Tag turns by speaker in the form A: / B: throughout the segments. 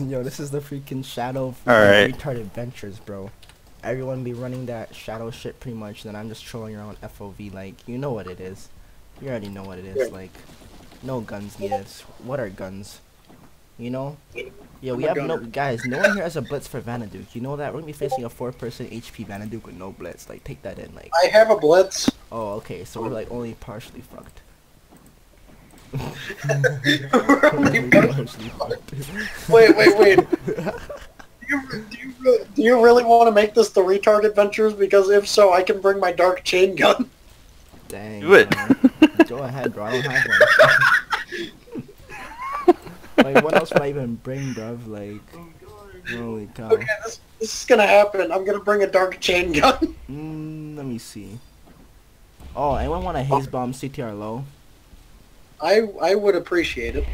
A: Yo, this is the freaking Shadow
B: Alright.
A: retarded adventures, bro. Everyone be running that Shadow shit pretty much, and then I'm just trolling around FOV. Like, you know what it is. You already know what it is. Like, no guns needed. What are guns? You know? Yeah, we
C: I'm
A: have no guys. No one here has a blitz for Vanaduke. You know that we're gonna be facing a four-person HP Vanaduke with no blitz. Like, take that in. Like,
C: I have a blitz.
A: oh, okay. So we're like only partially fucked.
C: We're only
A: Only
C: partially-
A: partially fucked.
C: Wait, wait, wait. Do you, do, you, do you really want to make this the retard adventures? Because if so, I can bring my dark chain gun.
A: Dang.
B: Do it.
A: Go ahead, bro. I don't have one. like, what else would I even bring, bro? Like, holy cow.
C: Okay, this, this is gonna happen. I'm gonna bring a dark chain gun.
A: Mm, let me see. Oh, anyone want a haze bomb CTR low?
C: I I would appreciate it.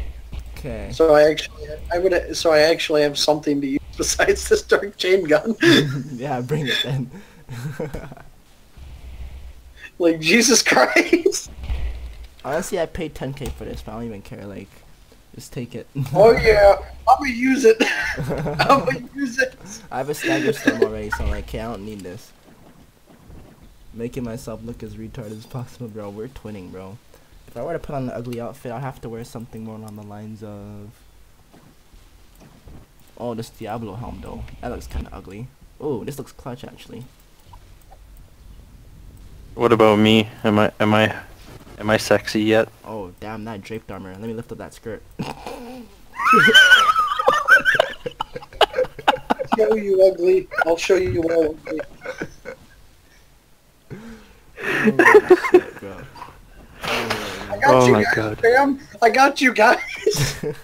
A: Okay.
C: So I actually I would so I actually have something to use besides this dark chain gun.
A: yeah, bring it then.
C: like Jesus Christ.
A: Honestly, I paid 10k for this, but I don't even care. Like, just take it.
C: Oh yeah, I'm gonna use it. I'm gonna use it.
A: I have a stagger storm already, so I'm like, okay, I don't need this. Making myself look as retarded as possible, bro. We're twinning, bro. If I were to put on an ugly outfit, I'd have to wear something more along the lines of... Oh, this Diablo helm, though. That looks kind of ugly. Oh, this looks clutch, actually.
B: What about me? Am I am I am I sexy yet?
A: Oh, damn, that draped armor. Let me lift up that skirt.
C: Show you ugly. I'll show you all ugly.
A: Holy shit, bro.
C: I got
B: Oh
C: you
B: my
C: guys,
B: God.
C: fam. I got you guys.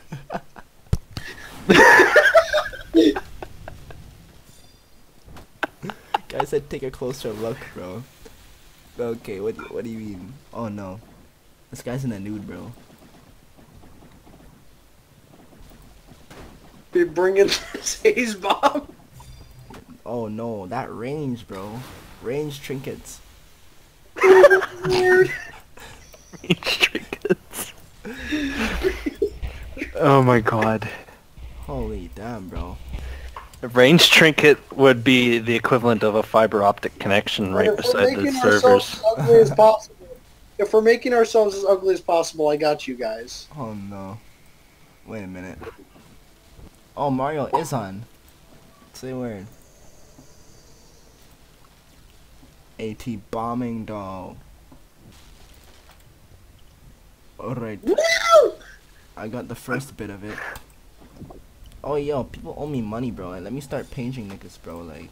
A: Guy said take a closer look, bro. Okay, what what do you mean? Oh no. This guy's in the nude, bro.
C: Be bringing this haze bomb.
A: Oh no, that range, bro. Range trinkets.
C: Weird.
B: trinkets. Oh my god.
A: Holy damn, bro.
B: A range trinket would be the equivalent of a fiber optic connection right
C: But if we're
B: beside the
C: making
B: servers.
C: ourselves as ugly as possible, if we're making ourselves as ugly as possible, I got you guys.
A: Oh no. Wait a minute. Oh, Mario is on. Say a word. AT bombing doll. Alright, I got the first bit of it. Oh yo, people owe me money, bro. Like, let me start paging niggas, bro. Like,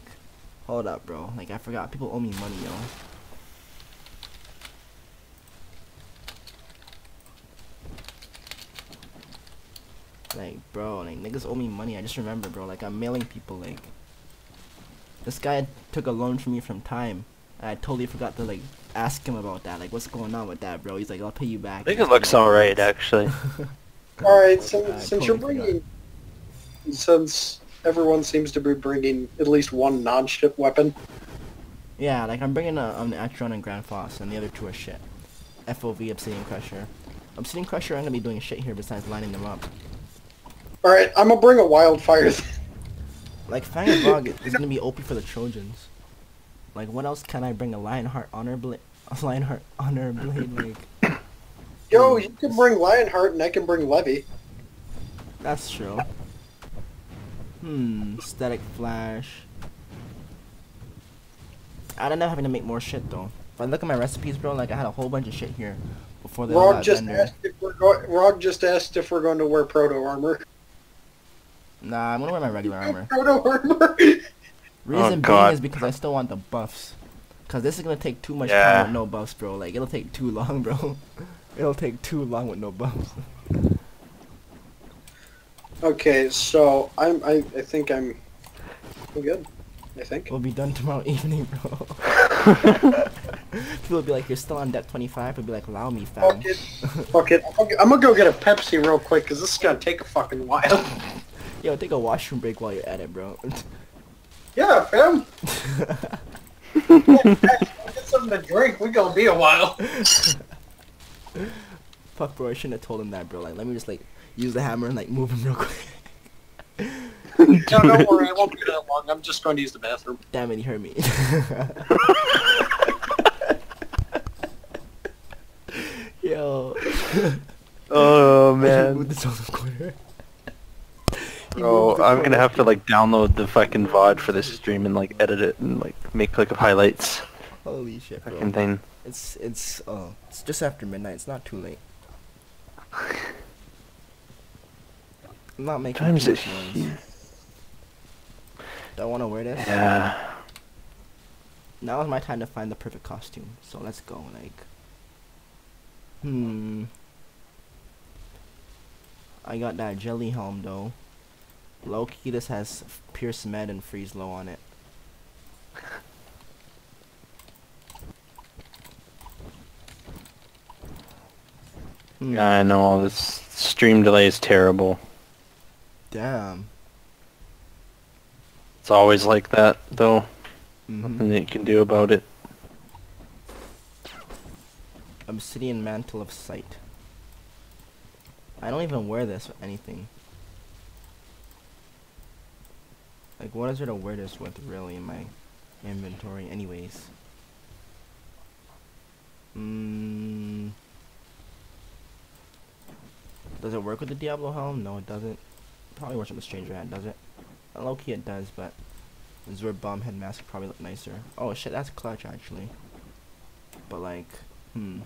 A: hold up, bro. Like, I forgot. People owe me money, yo. Like, bro, like, niggas owe me money. I just remember, bro. Like, I'm mailing people, like. This guy took a loan from me from Time. I totally forgot to, like, ask him about that. Like, what's going on with that, bro? He's like, I'll pay you back.
B: I think it looks alright actually.
C: All right, since, since you're
A: totally forgot.
C: bringing, since everyone seems to be bringing at least one non-ship weapon,
A: Yeah, like I'm bringing a, the Acheron and Gran Faust, and the other two are shit. FOV, Obsidian Crusher. Obsidian Crusher, I'm gonna be doing shit here besides lining them up.
C: all right, I'm gonna bring a wildfire.
A: Like Fang of Vog is gonna be OP for the Trojans. Like what else can I bring? A Lionheart Honor Blade? A Lionheart Honor Blade? Like
C: Yo, you can bring Lionheart and I can bring Levy.
A: that's true. Hmm, Static Flash. I don't know having to make more shit though. If I look at my recipes, bro, like I had a whole bunch of shit here before they all
C: Rog just
A: vendor.
C: asked if we're going. Rog just asked if we're going to wear proto armor.
A: Nah, I'm gonna wear my regular armor.
C: Proto armor.
A: Reason being is because I still want the buffs. Cause this is gonna take too much
B: Yeah.
A: time with no buffs, bro. Like it'll take too long, bro. It'll take too long with no buffs.
C: okay, so I'm. I, I think I'm. I'm good. I think.
A: We'll be done tomorrow evening, bro. People will be like, "You're still on deck 25." We'll be like, "Allow me, fam."
C: Fuck it. Fuck it. I'm gonna- go get a Pepsi real quick because this is gonna take a fucking while.
A: Yo, take a washroom break while you're at it, bro.
C: yeah, fam. Get something to drink. We gonna be a while.
A: Fuck, bro. I shouldn't have told him that, bro. Like, let me just like use the hammer and like move him real quick.
C: No, don't worry, I won't be that long. I'm just going to use the bathroom.
A: Damn it, he hurt me. Yo.
B: Oh
A: With
B: man.
A: the toilet corner. He
B: Bro,
A: moved the
B: I'm gonna have to like download the fucking VOD for this stream and like edit it and like make like a highlights.
A: Holy shit, bro.
B: Fucking thing.
A: It's it's oh, it's just after midnight. It's not too late. I'm not making
B: Times
A: too
B: it
A: much noise. Do I want to wear this?
B: Yeah.
A: Now is my time to find the perfect costume. So let's go. Like, hmm. I got that jelly helm though. Loki key, this has Pierce Med and Freeze Low on it. Hmm.
B: Yeah, I know this stream delay is terrible.
A: Damn.
B: It's always like that though.
A: Mhm.
B: Nothing that you can do about it.
A: Obsidian Mantle of Sight. I don't even wear this with anything. Like, what is there to wear this with, really, in my inventory, anyways? Mm. Does it work with the Diablo helm? No, it doesn't. Probably works with the Stranger Hat, does it? Uh, Low key, it does, but Zord Bomb head mask probably look nicer. Oh shit, that's clutch actually. But like, hmm.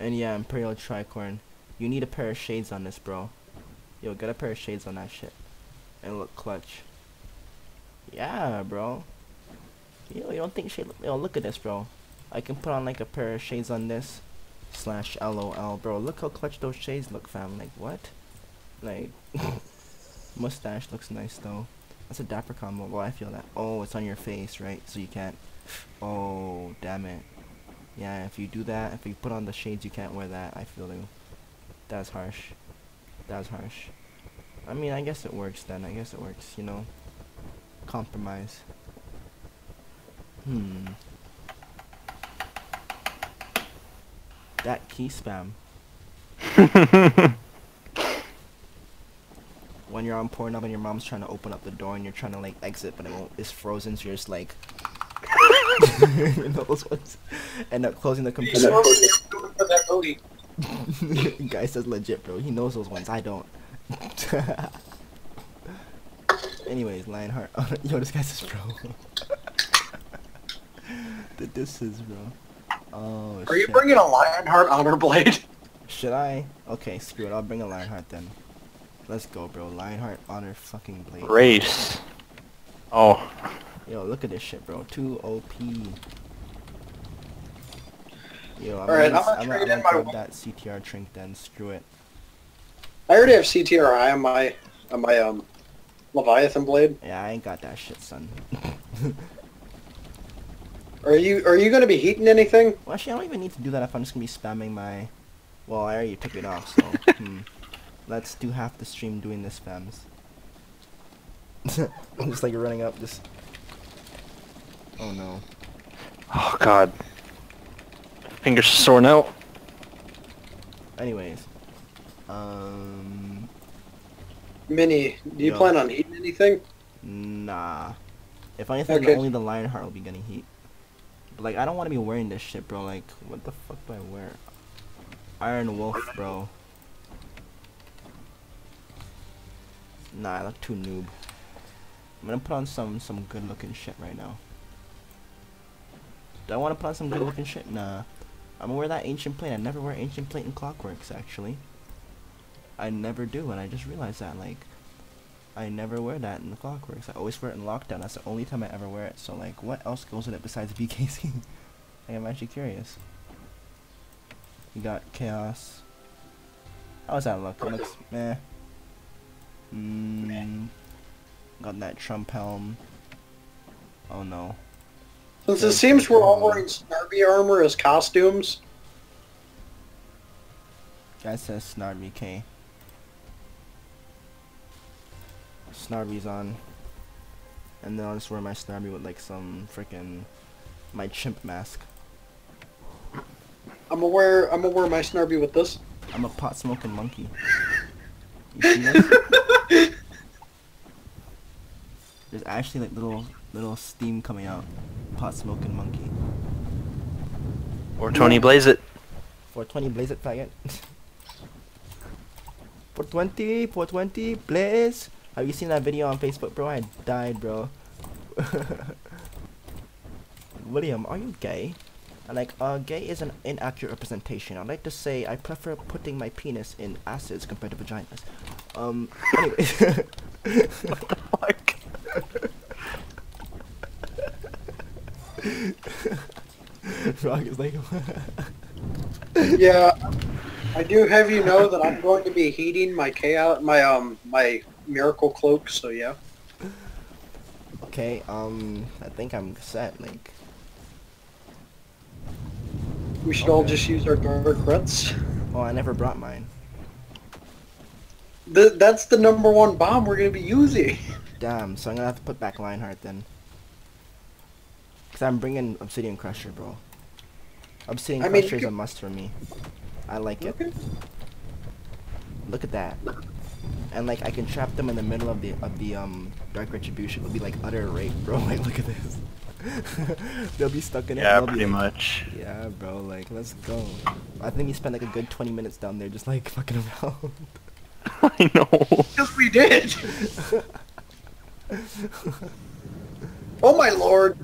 A: And yeah, Imperial Tricorn. You need a pair of shades on this, bro. Yo, get a pair of shades on that shit. And look clutch. Yeah, bro. Yo, you don't think shade? Yo, look at this, bro. I can put on like a pair of shades on this. Slash LOL, bro. Look how clutch those shades look, fam. Like what? Like, mustache looks nice though. That's a dapper combo. Well, I feel that. Oh, it's on your face, right? So you can't. Oh, damn it. Yeah, if you do that, if you put on the shades, you can't wear that. I feel you. That's harsh. That's harsh. I mean, I guess it works then. I guess it works, you know. Compromise. Hmm. That key spam. When you're on Pornhub and your mom's trying to open up the door and you're trying to like exit, but it won't, it's frozen, so you're just like. those ones. End up closing the computer.
C: supposed to be going for that booty.
A: Guy says legit, bro. He knows those ones. I don't. Anyways, Lionheart. Yo, this guy says bro. the this is bro. Oh
C: Are you bringing a Lionheart Honor Blade?
A: Should I? Okay, screw it. I'll bring a Lionheart then. Let's go, bro. Lionheart honor fucking blade.
B: Race. Oh.
A: Yo, look at this shit, bro. 2 OP. Yo, I'm
C: Alright,
A: gonna,
C: I'm gonna
A: I'm
C: trade
A: gonna
C: in my
A: that CTR trink then. Screw it.
C: I already have CTRI on my on my um Leviathan blade.
A: Yeah, I ain't got that shit, son.
C: Are you are you gonna be heating anything?
A: Well, actually, I don't even need to do that if I'm just gonna be spamming my. Well, I already took it off, so. hmm. Let's do half the stream doing this, spams. I'm just like running up, just. Oh no.
B: Oh god. Fingers sore now.
A: Anyways. Um.
C: Minnie, do you
A: No.
C: plan on heating anything?
A: Nah. If anything,
C: Okay.
A: only the Lionheart will be getting heat. Like, I don't want to be wearing this shit, bro. Like, what the fuck do I wear? Iron Wolf, bro. Nah, I look too noob. I'm gonna put on some some good looking shit right now. Do I want to put on some good looking shit? Nah. I'm gonna wear that ancient plate. I never wear ancient plate in Clockworks, actually. I never do, and I just realized that, like, I never wear that in the Clockworks. I always wear it in Lockdown. That's the only time I ever wear it. So, like, what else goes in it besides BKC? I'm actually curious. You got Chaos. How's that look? It looks meh. Mm, got that Trump helm. Oh no.
C: Since it seems we're all wearing Snarby armor as costumes,
A: Guy says Snarby K. Snarby's on. And then I'll just wear my Snarby with like some freaking my chimp mask.
C: I'm gonna wear I'm gonna wear my Snarby with this.
A: I'm a pot smoking monkey. You see this? actually like little little steam coming out. Pot smoking monkey.
B: Or Tony Blaze it.
A: 420 blaze it faggot. 420, 420, blaze. Have you seen that video on Facebook, bro? I died, bro. William, are you gay? I'm like, uh, gay is an inaccurate representation. I'd like to say I prefer putting my penis in acids compared to vaginas. Um, anyway.
B: Like,
A: Rock is like,
C: Yeah, I do have you know that I'm going to be heating my chaos, my um, my miracle cloak. So yeah.
A: okay, um, I think I'm set. Like,
C: We should all just use our dark reds.
A: oh, I never brought mine.
C: Th- that's the number one bomb we're gonna be using.
A: Damn, so I'm gonna have to put back Lionheart then. Cause I'm bringing Obsidian Crusher, bro. Obsidian
C: I mean,
A: Crusher is a must for me. I like it. Look at that. And like I can trap them in the middle of the of the um Dark Retribution. It'll be like utter rape, bro. Like look at this. They'll be stuck in it.
B: yeah,
A: they'll be
B: pretty
A: like,
B: much.
A: Yeah, bro. Like let's go. I think we spent like a good 20 minutes down there just like fucking around.
B: I know.
C: Yes, we did. oh my lord.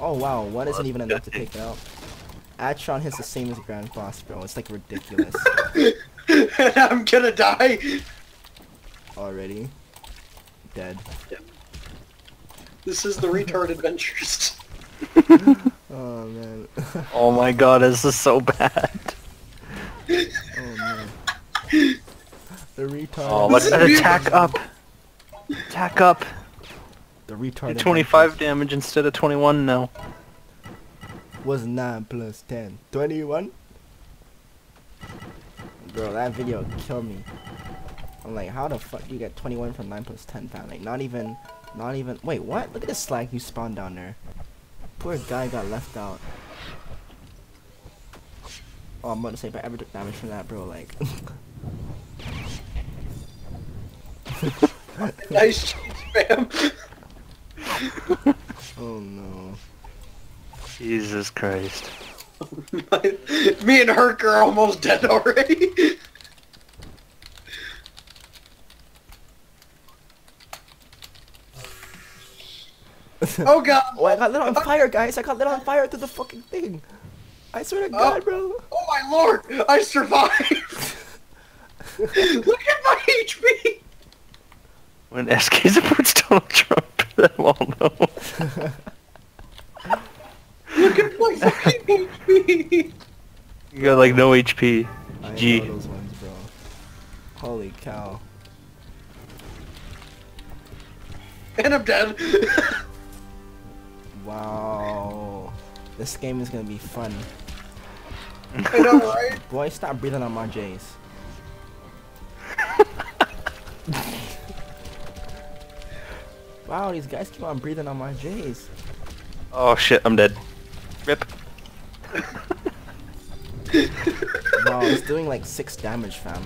A: oh wow, one isn't even enough to take it out. Acheron hits the same as Gran Faust, bro. It's like ridiculous
C: and I'm gonna die.
A: Already. Dead.
C: This is the retard adventures.
A: Oh man.
B: Oh my god, this is so bad.
A: oh man. The retard.
B: Oh, let's
C: This is weird.
B: attack up. Attack up.
A: The retard.
B: Do 25 damage instead of 21 now.
A: was 9 plus 10. 21? Bro, that video killed me. I'm like, how the fuck do you get 21 from 9 plus 10, fam? Like, not even, not even, wait, what? Look at this slag you spawned down there. Poor guy got left out. Oh, I'm about to say, if I ever took damage from that, bro, like.
C: nice cheese, fam.
A: oh no.
B: Jesus Christ.
C: Me and Herc are almost dead already. oh god.
A: Oh, I got lit on fire, guys! I got lit on fire through the fucking thing! I swear to God, oh. bro!
C: Oh my lord. I survived. Look at my HP.
B: When SK supports Donald Trump, that all know.
C: Look at my fucking HP.
B: You got like no HP.
A: I
B: G.
A: know those ones, bro. Holy cow.
C: And I'm dead.
A: Wow. This game is gonna be fun.
C: I know, right?
A: Boy, stop breathing on my J's. wow, these guys keep on breathing on my J's.
B: Oh shit, I'm dead. Rip.
A: Wow, it's doing like 6 damage, fam.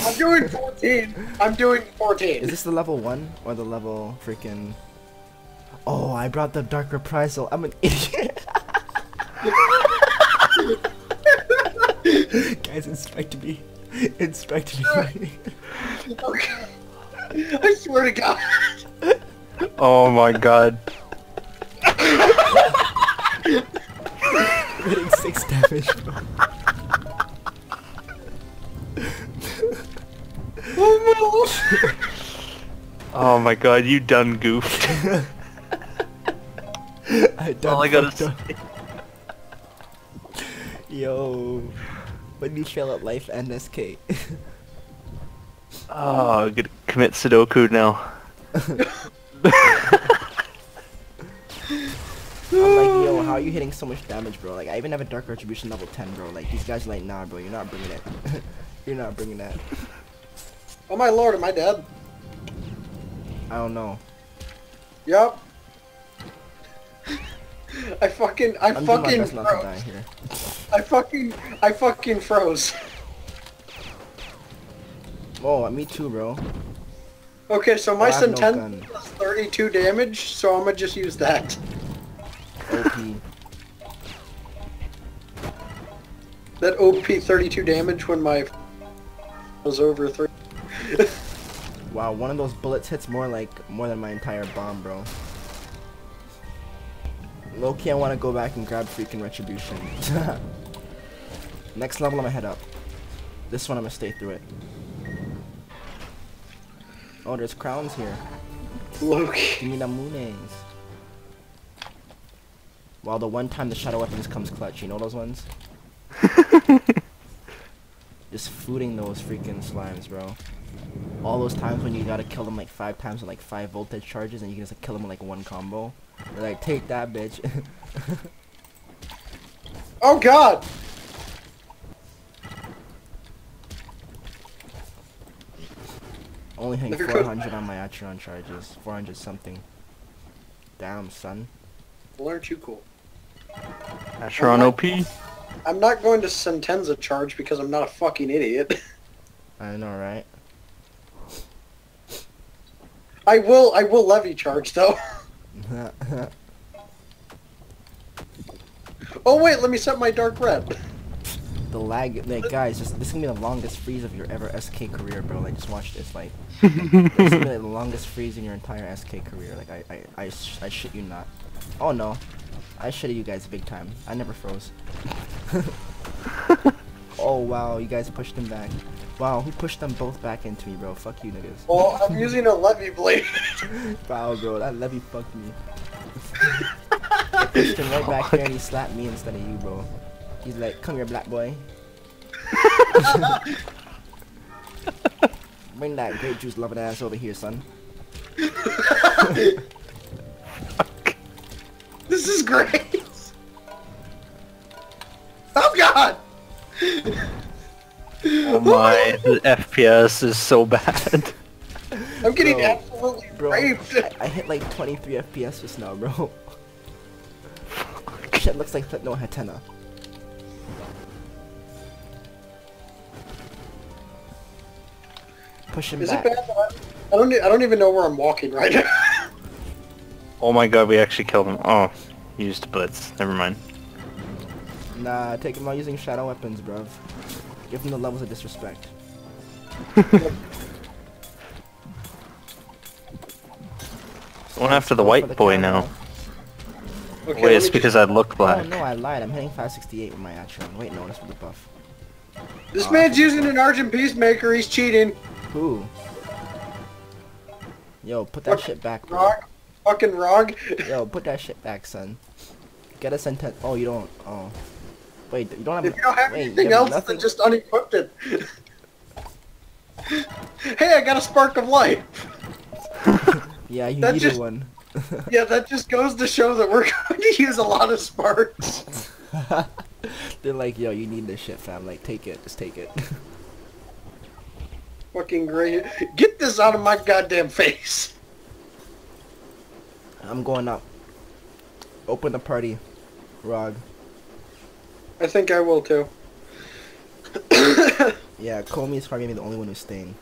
C: I'm doing 14. I'm doing 14.
A: Is this the level 1 or the level freaking... Oh, I brought the Dark Reprisal. I'm an idiot. Guys, inspect me. Inspect me.
C: Okay. I swear to God.
B: Oh my god.
A: Hitting 6 damage, bro.
C: Oh my lord.
B: Oh my god, you done goofed.
A: I done
B: all I gotta say.
A: Yo. When you fail at life and SK.
B: Oh, ah, I'm gonna commit Sudoku now.
A: I'm like, yo, how are you hitting so much damage, bro? Like, I even have a Dark Retribution level 10, bro. Like, these guys are like, nah, bro, you're not bringing it. you're not bringing that.
C: Oh my lord, am I dead?
A: I don't know.
C: Yup. I fucking, I
A: I'm
C: fucking
A: best not to die
C: froze.
A: here.
C: I fucking, I fucking froze.
A: Oh, me too, bro.
C: Okay, so my
A: I no
C: does 32 damage, so I'm gonna just use that.
A: OP.
C: That OP 32 damage when my was over three.
A: Wow, one of those bullets hits more like more than my entire bomb, bro. Loki, I want to go back and grab freaking retribution. Next level, I'm gonna head up. This one, I'm gonna stay through it. Oh, there's crowns here.
C: Loki.
A: Give me the moonies. Well, the one time the shadow weapons comes clutch, you know those ones? Just fooding those freaking slimes, bro. All those times when you gotta kill them like five times with like five voltage charges and you can just like, kill them with like one combo. They're like, take that, bitch.
C: Oh god!
A: Only hitting 400 on my Acheron charges. 400 something. Damn, son.
C: Well, aren't you cool?
B: Acheron OP.
C: I'm not going to Sentenza charge because I'm not a fucking idiot.
A: I know, right?
C: I will, I will levy charge though. Oh wait, let me set my dark red.
A: the lag, like, guys, just, this is gonna be the longest freeze of your ever SK career, bro. Like, just watch this, like. this is gonna be the longest freeze in your entire SK career. Like, I, I, I, sh- I shit you not. Oh no. I shitted you guys big time. I never froze. oh wow, you guys pushed them back. Wow, who pushed them both back into me, bro? Fuck you, niggas.
C: Well, I'm using a levy blade.
A: Wow, bro, that levy fucked me. I pushed him right back here and he slapped me instead of you, bro. He's like, come here, black boy. Bring that grape juice loving ass over here, son.
C: this is great. Oh god!
B: Oh my, the FPS is so bad.
C: I'm getting
A: Bro,
C: absolutely
A: Bro,
C: raped.
A: I, I hit like 23 FPS just now, bro. Shit looks like no Hatena. Push him
C: Is it
A: back.
C: bad? That I, I don't. I don't even know where I'm walking right now.
B: Oh my god, we actually killed him. Oh, he used blitz. Never mind.
A: Nah, take him out using shadow weapons, bruv. Give him the levels of disrespect.
B: Going after the white
A: the
B: boy
A: camera.
B: now.
C: Okay,
B: Wait, it's
C: me
B: because I look black.
A: Oh
B: black.
A: no, I lied. I'm hitting 568 with my Acheron. Wait, no, that's with the buff.
C: just- This man's using an Argent Peacemaker. He's cheating.
A: Who? Yo, put that
C: What?
A: shit back, bro.
C: Rog, fucking Rog.
A: Yo, put that shit back, son. Get a sentence. Oh, you don't. Oh. Wait, you don't have.
C: If you don't have
A: wait,
C: anything
A: you have
C: else,
A: nothing.
C: then just unequipped it. hey, I got a spark of life.
A: Yeah, you
C: that
A: needed
C: just-
A: one.
C: Yeah, that just goes to show that we're going to use a lot of sparks.
A: They're like, yo, you need this shit, fam. Like, take it. Just take it.
C: Fucking great. Get this out of my goddamn face.
A: I'm going up. Open the party, Rog.
C: I think I will too.
A: Yeah, Khomie is probably gonna be the only one who's staying.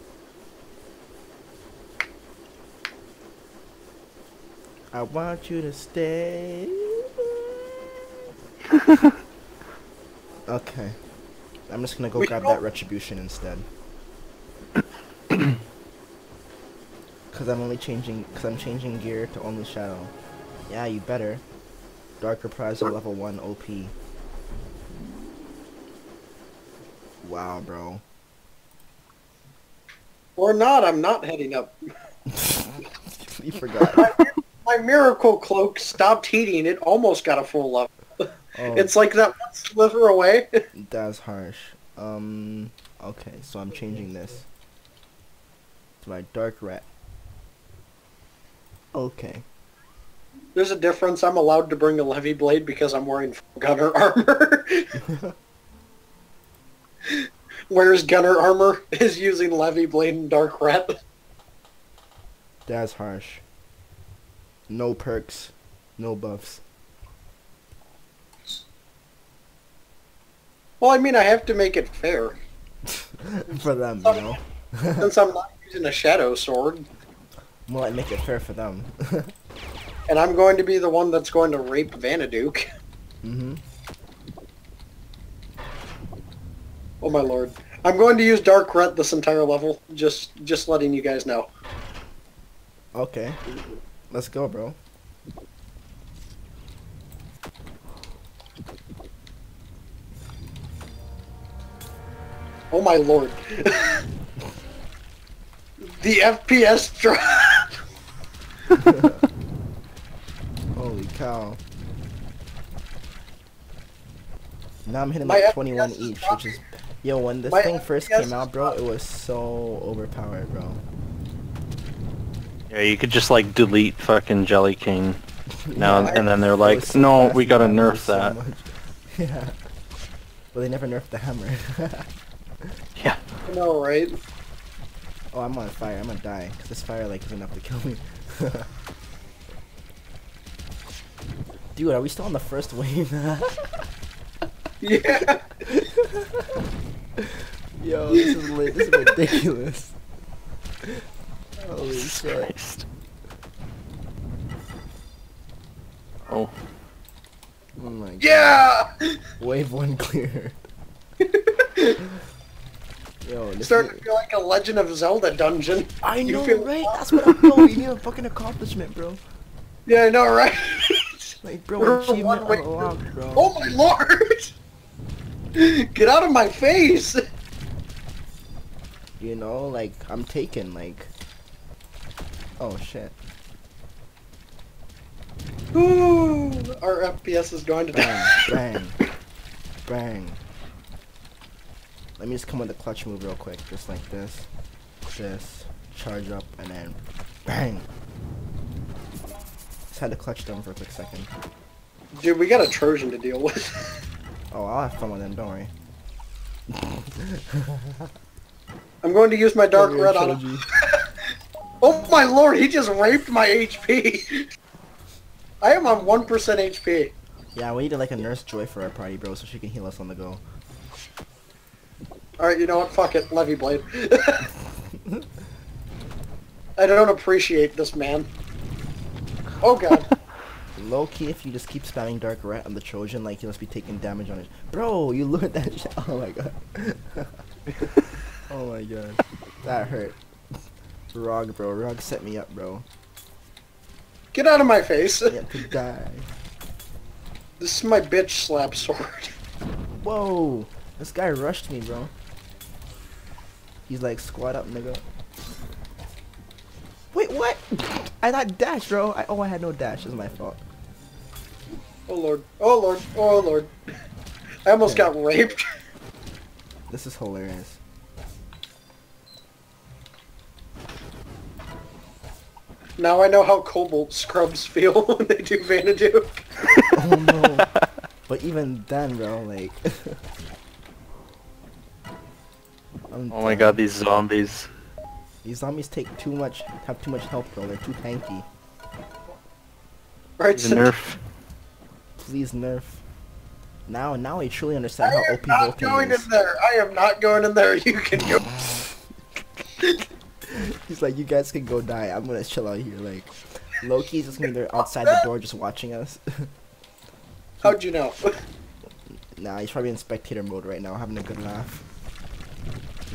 A: I want you to stay. okay. I'm just gonna go
C: We
A: grab that retribution instead. Cause I'm only changing, cause I'm changing gear to only shadow. Yeah, you better. Dark Reprisal level 1 OP. Wow, bro.
C: Or not, I'm not heading up.
A: you forgot.
C: My miracle cloak stopped heating. It almost got a full level.
A: Oh,
C: It's like that one sliver away.
A: that's harsh. Um, okay, so I'm changing this to my dark red. Okay.
C: There's a difference. I'm allowed to bring a levy blade because I'm wearing gunner armor. Whereas gunner armor is using levy blade and dark red.
A: That's harsh. No perks, no buffs.
C: Well, I mean, I have to make it fair.
A: For them, you know.
C: Since I'm not using a shadow sword.
A: More I make it fair for them.
C: And I'm going to be the one that's going to rape Vanaduke.
A: mm-hmm.
C: Oh my lord. I'm going to use Dark Ret this entire level. Just just letting you guys know.
A: Okay. Let's go, bro.
C: Oh my lord. the FPS drop.
A: Holy cow. Now I'm hitting
C: My
A: like 21
C: FPS
A: each, which is... Yo, when this
C: My
A: thing first
C: FPS
A: came out, bro, it was so overpowered, bro.
B: Yeah, you could just like delete fucking Jelly King now,
C: Yeah,
B: and then they're like,
A: so
B: no, we gotta nerf
A: so
B: that.
A: much. Yeah. Well, they never nerfed the hammer.
B: Yeah.
C: I know, right?
A: oh, I'm on fire. I'm gonna die. Cause this fire, like, is enough to kill me. Dude, are we still on the first wave?
C: Yeah.
A: Yo, this is lit. This is ridiculous. Holy
B: Jesus
A: shit.
B: Christ. Oh,
A: Oh my god.
C: Yeah.
A: Wave one clear. Yo, this
C: Starting to feel like a Legend of Zelda dungeon.
A: I
C: You
A: know,
C: feel-
A: right? That's what I'm bro. You need a fucking accomplishment, bro.
C: Yeah, I know, right?
A: Like, bro, achievement unlocked, bro.
C: Oh my lord! Get out of my face!
A: You know, like, I'm taken, like... Oh, shit.
C: Ooh, our FPS is going to
A: Bang,
C: die.
A: bang, bang. Let me just come with a clutch move real quick. Just like this. This. Charge up, and then... Bang! Just had to clutch them for a quick second.
C: Dude, we got a Trojan to deal with.
A: Oh, I'll have fun with them, don't worry.
C: I'm going to use my Dark Red on him. Oh my lord, he just raped my HP! I am on 1% HP.
A: Yeah, we need like a Nurse Joy for our party, bro, so she can heal us on the go.
C: Alright, you know what? Fuck it. Levy Blade. I don't appreciate this man. Oh god.
A: Low key, if you just keep spamming Dark Rat on the Trojan, like you must be taking damage on it. Bro, you lured that shit. Oh my god. oh my god. That hurt. Rog, bro. Rog set me up, bro.
C: Get out of my face.
A: I have to die.
C: This is my bitch slap sword.
A: Whoa! This guy rushed me, bro. He's like, squat up, nigga. Wait, what? I thought dash, bro. I, oh, I had no dash. It's my fault.
C: Oh lord. Oh lord. Oh lord. I almost
A: Okay.
C: got raped.
A: This is hilarious.
C: Now I know how Cobalt scrubs feel when they do Vanadu.
A: Oh no. but even then, bro, like. I'm
B: oh my god, these zombies.
A: These zombies take too much, have too much health, bro. They're too tanky.
C: Right,
B: The
C: so
B: nerf.
A: Please nerf. Now, now I truly
C: I
A: understand how
C: am
A: OP
C: not
A: Vulcan
C: going in there. I am not going in there. You can go.
A: He's like, you guys can go die. I'm gonna chill out here. Like, Loki's just gonna be there outside the door just watching us.
C: How'd you know?
A: nah, he's probably in spectator mode right now, having a good laugh.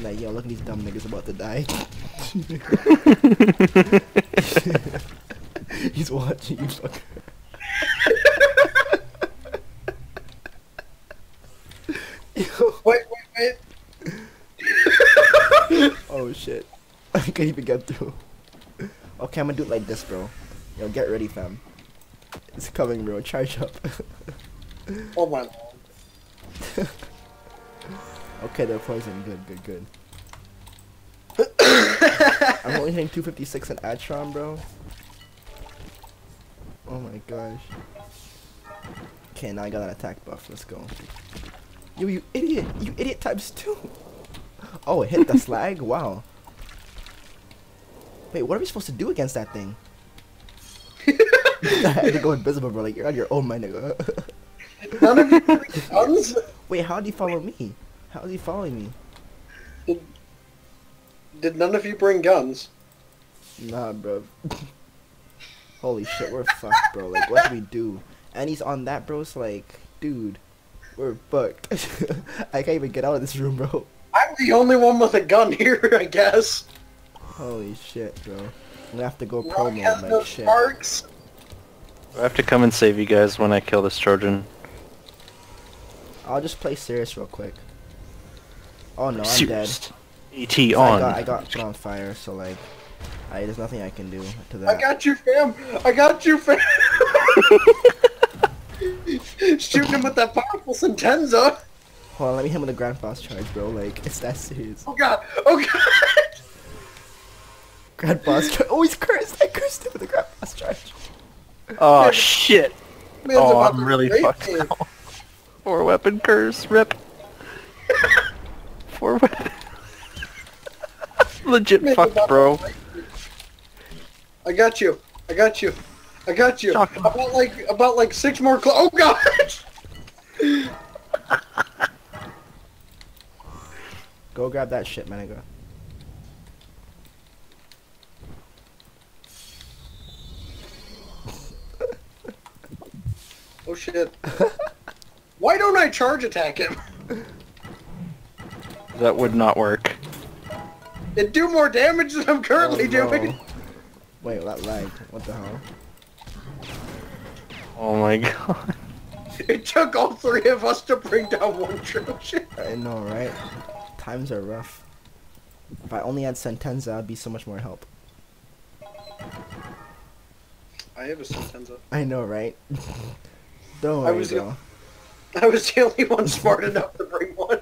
A: Like, yo, look at these dumb niggas about to die. he's watching you fucker.
C: Wait, wait, wait.
A: oh shit. I can't even get through. Okay, I'm gonna do it like this, bro. Yo, get ready, fam. It's coming, bro. Charge up.
C: Oh my lord.
A: okay, they're poison. Good, good, good. I'm only hitting 256 in Acheron, bro. Oh my gosh. Okay, now I got an attack buff. Let's go. Yo, you idiot! You idiot times two! Oh, it hit the slag? Wow. Wait, what are we supposed to do against that thing? I had to go invisible, bro. Like, you're on your own, my nigga.
C: None of you guns?
A: Wait, how did he follow me? How is he following me?
C: Did, did none of you bring guns?
A: Nah, bro. Holy shit, we're fucked, bro. Like, what do we do? And he's on that, bro. So like, dude, we're fucked. I can't even get out of this room, bro.
C: I'm the only one with a gun here, I guess.
A: Holy shit, bro. I'm gonna have to go
C: Rock
A: pro
C: has
A: mode,
C: no
A: like shit.
C: sparks.
B: I have to come and save you guys when I kill this Trojan.
A: I'll just play serious real quick. Oh no, I'm dead.
B: Serious. ET
A: 'Cause
B: on.
A: I got I got put on fire, so like, I, there's nothing I can do to that.
C: I got you, fam. I got you, fam. Shooting him with that powerful Sentenza.
A: Hold on, let me hit him with a Gran Faust charge, bro. Like, it's that serious.
C: Oh god. Oh god.
A: Gran Faust charge. Oh, he's cursed. I cursed him with a Gran Faust charge.
B: oh shit.
C: Man's
B: Oh, I'm really fucked
C: me.
B: now. Four weapon curse, rip. Four weapon. Legit
C: Man's
B: fucked, bro.
C: I got you. I got you. I got you.
B: Shock.
C: About like about like six more. Cl- oh god.
A: Go grab that shit, man. Go.
C: Oh shit. Why don't I charge attack him?
B: That would not work.
C: It do more damage than I'm currently
A: Oh, no.
C: doing.
A: Wait, that lagged. What the hell?
B: Oh my god.
C: It took all three of us to bring down one Trojan.
A: I know, right? Times are rough. If I only had Sentenza, I'd be so much more help.
C: I have a Sentenza.
A: I know, right? Don't
C: I was
A: bro.
C: I was the only one smart enough to bring one.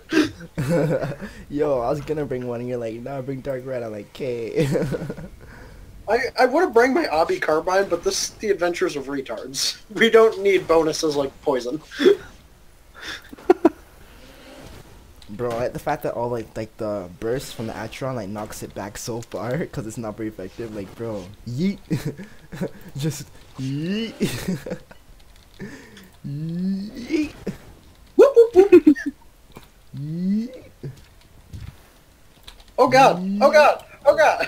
A: Yo, I was gonna bring one, and you're like, nah, bring Dark Red. I'm like, okay.
C: I, I would have bring my Obby Carbine, but this is the adventures of retards. We don't need bonuses like poison.
A: Bro, like the fact that all like like the burst from the Acheron like knocks it back so far because it's not very effective. Like, bro, yeet, just yeet, yeet,
C: Whoop, whoop, whoop.
A: yeet.
C: Oh god! Oh god! Oh god!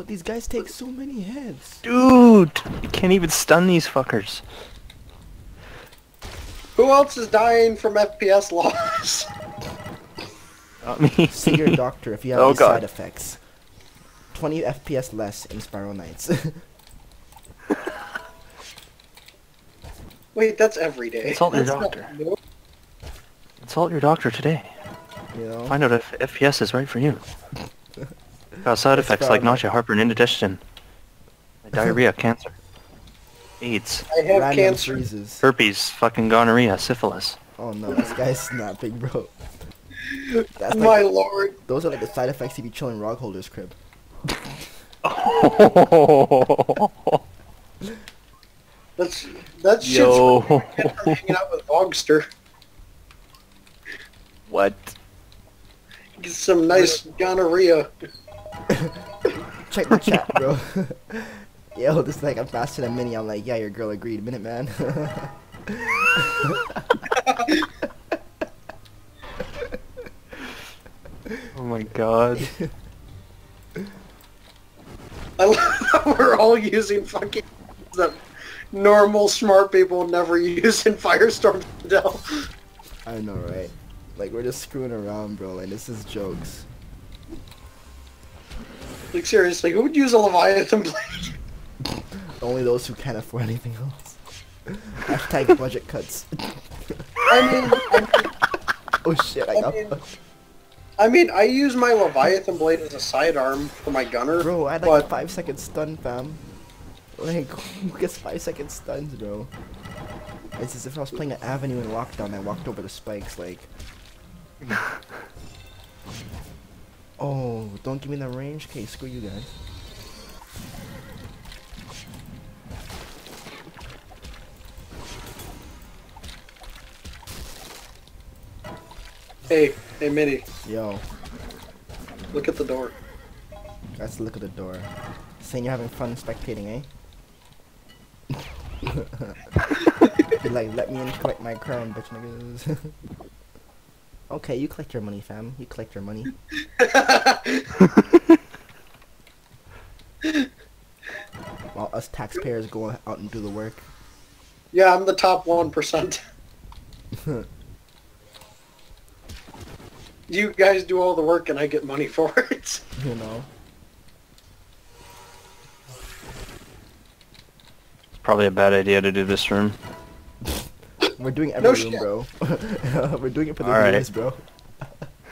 A: But these guys take so many hits.
B: Dude! You can't even stun these fuckers.
C: Who else is dying from FPS loss?
B: Not me.
A: See your doctor if you have
B: Oh,
A: any
B: God.
A: side effects. 20 FPS less in Spiral Knights.
C: Wait, that's every day.
B: Consult your
C: That's not
B: doctor.
C: new.
B: Consult your doctor today.
A: you know?
B: Find out if FPS is right for you. Got side
A: It's
B: effects like
A: probably-
B: nausea, heartburn, indigestion, diarrhea, cancer, AIDS,
C: I have
A: Random
C: cancer.
A: freezes.
B: herpes, fucking gonorrhea, syphilis.
A: Oh no, this guy's snapping, bro. That's
C: My lord.
A: those are like the side effects if you chill in Rogholder's crib.
C: That's that's shit's
B: Yo.
C: hanging out with Vogster.
B: what?
C: Get some nice gonorrhea.
A: Check the chat, bro. Yo, this is like I'm faster than Minnie. I'm like, yeah, your girl agreed. Minute man.
B: Oh my god.
C: I love how we're all using fucking that normal smart people never use in Firestorm Dell.
A: I know, right? Like we're just screwing around, bro. Like this is jokes.
C: Like seriously, who would use a Leviathan blade?
A: Only those who can't afford anything else. Hashtag budget cuts.
C: I mean, I
A: oh shit, I
C: I
A: got.
C: mean, I mean, I use my Leviathan blade as a sidearm for my gunner.
A: Bro, I had like
C: but
A: five second stun, fam. Like, who gets five second stuns, bro? It's as if I was playing an avenue in lockdown and I walked over the spikes, like. Oh, don't give me the range? Okay, screw you guys.
C: hey, hey, Minnie,
A: Yo,
C: look at the door.
A: guys, look at the door. Saying you're having fun spectating, eh? Like, let me in, collect my crown, bitch niggas. okay, you collect your money, fam. You collect your money. While us taxpayers go out and do the work.
C: Yeah, I'm the top one percent. You guys do all the work and I get money for it.
A: You know.
B: It's probably a bad idea to do this room.
A: We're doing every
C: No
A: room,
C: shit.
A: bro. We're doing it for the
B: Alright.
A: viewers, bro.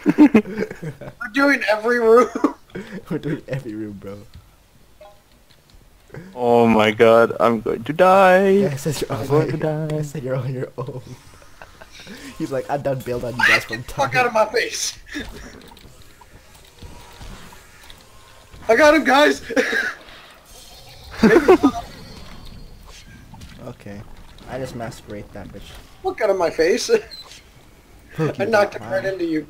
C: We're doing every room.
A: We're doing every room, bro.
B: Oh my god, I'm going to die.
A: Yeah, says you're
B: I'm going to die.
A: it said you're on your own. He's like, I done bailed on you guys from
C: Fuck out of my face. I got him, guys.
A: Okay. I just masquerade that bitch.
C: Fuck out of my face. I knocked him right into you.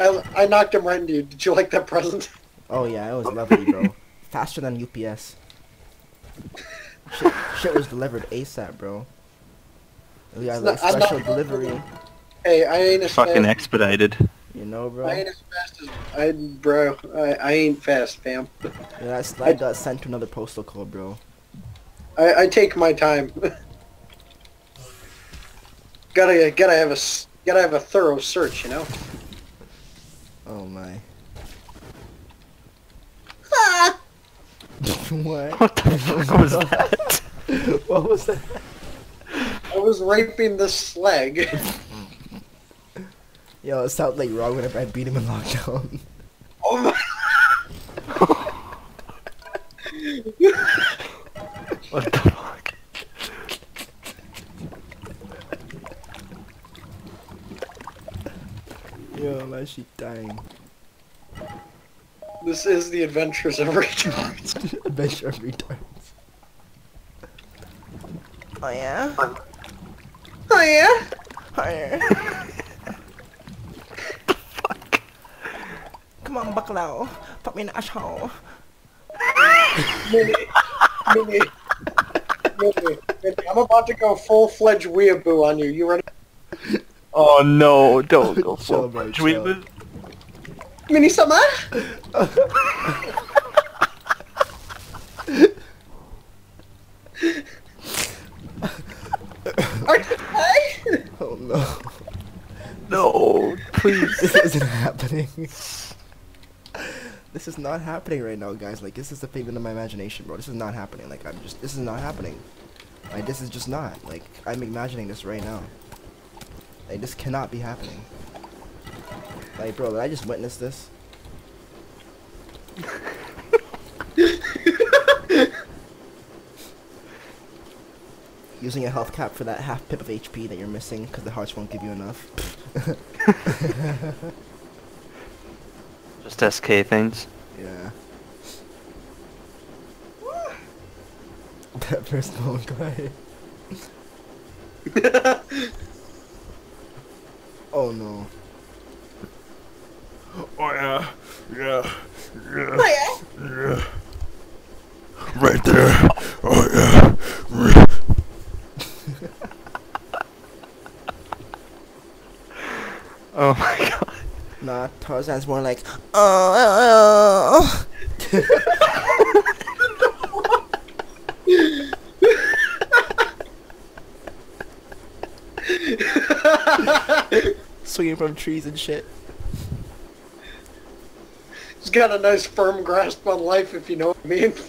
C: I, I knocked him right into you. Did you like that present?
A: Oh yeah, it was lovely, bro. Faster than UPS. Shit, shit was delivered ASAP, bro. We got like
C: not- I'm not-
A: special delivery,
C: Hey, I ain't as
B: Fucking
C: fast.
B: expedited.
A: you know, bro.
C: I
A: bro.
C: ain't as fast as I, bro. I, I ain't fast, fam.
A: Yeah, that slide got sent to another postal code, bro.
C: I, I take my time. Gotta gotta have a s- gotta have a thorough search, you know.
A: Oh my.
C: Ah!
A: what?
B: What the fuck was that?
A: what was that?
C: I was raping this slag.
A: Yo, it sounded like wrong whenever I beat him in lockdown.
C: Oh my!
B: What the
A: Yo, man, she dying.
C: This is the Adventures of Retards.
A: Adventure of retards. Oh yeah?
C: Oh yeah?
A: Oh yeah? Come on, buckle Put me in the asshole.
C: Minnie, Minnie, Minnie, Minnie, I'm about to go full-fledged weeaboo on you. You ready?
B: Oh no, don't go
A: Chill,
B: full
A: bro,
B: punch.
A: chill.
B: We
C: Minnie? Are you okay?
A: Oh no.
B: No, please.
A: this isn't happening. this is not happening right now, guys. Like, this is a figment of my imagination, bro. This is not happening. Like, I'm just, this is not happening. Like, this is just not. Like, I'm imagining this right now. Like, this cannot be happening. Like, bro, did I just witness this? Using a health cap for that half pip of HP that you're missing because the hearts won't give you enough.
B: Just SK things.
A: Yeah. that first moment cry. Oh no.
D: Oh yeah, yeah, yeah,
C: Oh,
D: yeah. Right there. Oh yeah.
B: Oh my god.
A: Nah, Tarzan's more like, oh, oh, oh. Swinging from trees and shit.
C: He's got a nice firm grasp on life, if you know what I mean.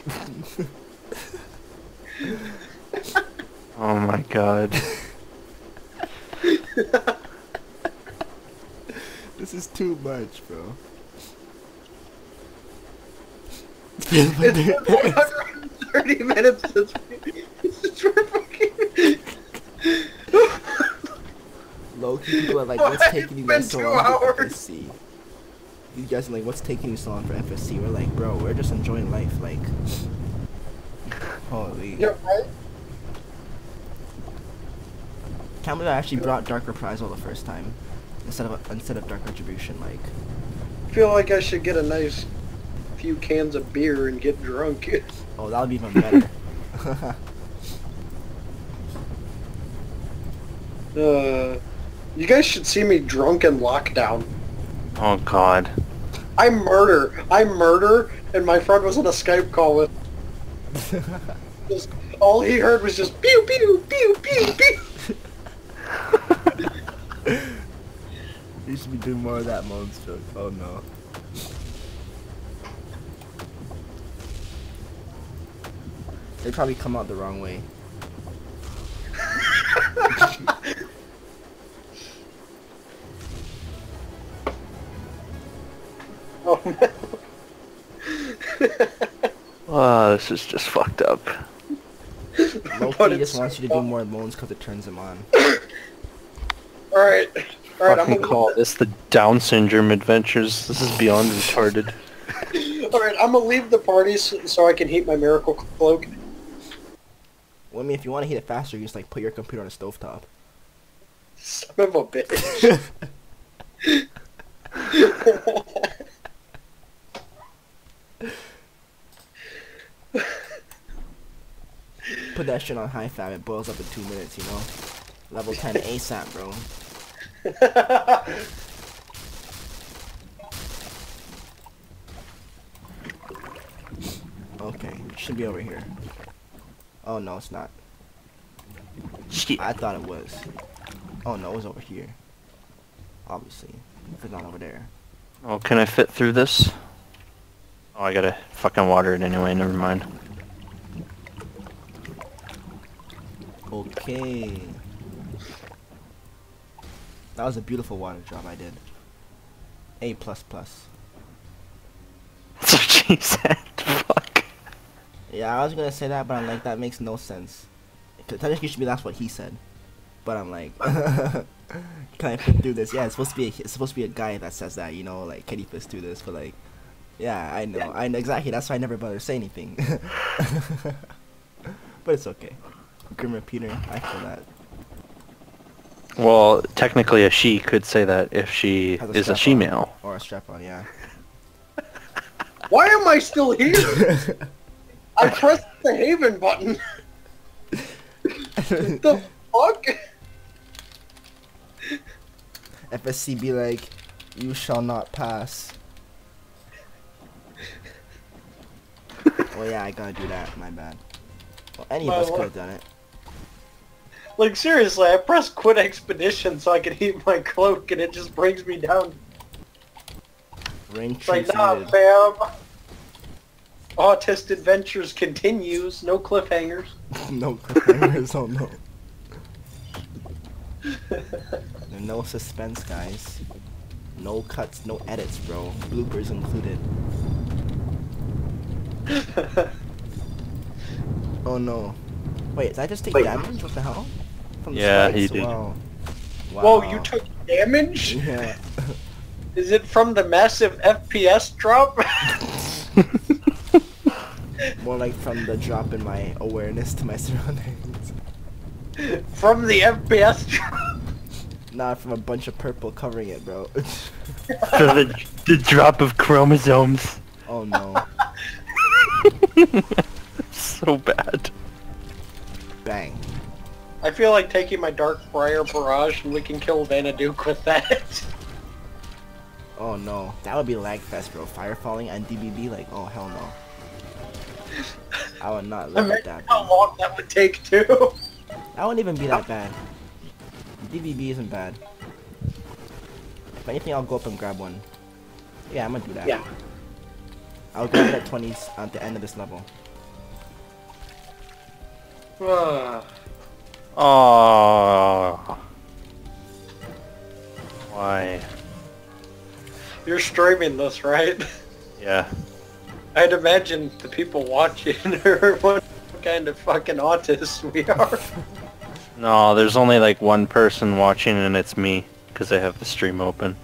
B: Oh my god.
A: This is too much, bro.
C: It's been 130 minutes since we... since we're fucking...
A: Low key people are like, what's taking you guys so long for
C: hours.
A: FSC? You guys are like, what's taking you so long for FSC? We're like, bro, we're just enjoying life. Like, holy.
C: You're right.
A: Can't believe I actually brought Dark Reprisal the first time instead of instead of Dark Retribution. Like,
C: I feel like I should get a nice few cans of beer and get drunk.
A: oh, that would be even better.
C: Uh, you guys should see me drunk in lockdown.
B: Oh god.
C: I murder. I murder, and my friend was on a Skype call with. Just, all he heard was just pew pew pew pew pew.
A: You should be doing more of that, Moans joke. Oh no. They probably come out the wrong way.
B: Wow, this is just fucked up.
A: Loki just wants you to do more moans because it turns him on.
C: All right, all right. I'm gonna,
B: call this the Down syndrome adventures. This is beyond retarded.
C: all right. I'm gonna leave the party so, so I can heat my miracle cloak.
A: Well, I mean, if you want to heat it faster, you just like put your computer on a stovetop.
C: Son of a bitch.
A: Put that shit on high fab, it boils up in two minutes, you know? Level 10 ASAP, bro. Okay, should be over here. Oh no, it's not.
B: Shit.
A: I thought it was. Oh no, it was over here. Obviously. If it's not over there.
B: Oh, can I fit through this? Oh, I gotta fucking water it anyway, never mind.
A: Okay. That was a beautiful water drop I did. A plus plus.
B: That's what she said. Fuck.
A: Yeah, I was gonna say that, but I'm like, that makes no sense. Technically, should be that's what he said. But I'm like, can I fit through this? Yeah, it's supposed to be a, it's supposed to be a guy that says that, you know, like, can he fit through this? But like, yeah, I know, I know exactly. That's why I never bother to say anything. but it's okay. Grim Repeater, I feel that.
B: Well, technically a she could say that if she
A: a
B: is a she-male.
A: Or a strap on, yeah.
C: Why am I still here? I pressed the Haven button. the fuck?
A: FSC be like, you shall not pass. well, yeah, I gotta do that. My bad. Well, any of us could have done it.
C: Like seriously, I press quit expedition so I can heat my cloak, and it just brings me down.
A: Rain
C: It's like, nah, fam. Autist Adventures continues. No cliffhangers.
A: no cliffhangers. oh no. No suspense, guys. No cuts, no edits, bro. Bloopers included. Oh no. Wait, did I just take damage? What the hell? From the
B: Yeah,
A: spikes?
B: you did.
A: Wow.
C: Whoa, you took damage?
A: Yeah.
C: Is it from the massive FPS drop?
A: More like from the drop in my awareness to my surroundings.
C: from the FPS drop?
A: Not from a bunch of purple covering it, bro.
B: For the, the drop of chromosomes.
A: oh no.
B: so bad.
A: Bang.
C: I feel like taking my Dark Briar Barrage and we can kill Vanaduke with that.
A: Oh no. That would be lag fest, bro. Fire falling and DBB, like, oh hell no. I would not at
C: Imagine
A: that,
C: how long that would take too.
A: That wouldn't even be that bad. DBB isn't bad. If anything, I'll go up and grab one. Yeah, I'm gonna do that.
C: Yeah.
A: I'll grab it at 20s at the end of this level.
C: Ah.
B: Oh. Why?
C: You're streaming this, right?
B: Yeah.
C: I'd imagine the people watching are what kind of fucking autists we are.
B: No, there's only like one person watching and it's me. Because I have the stream open.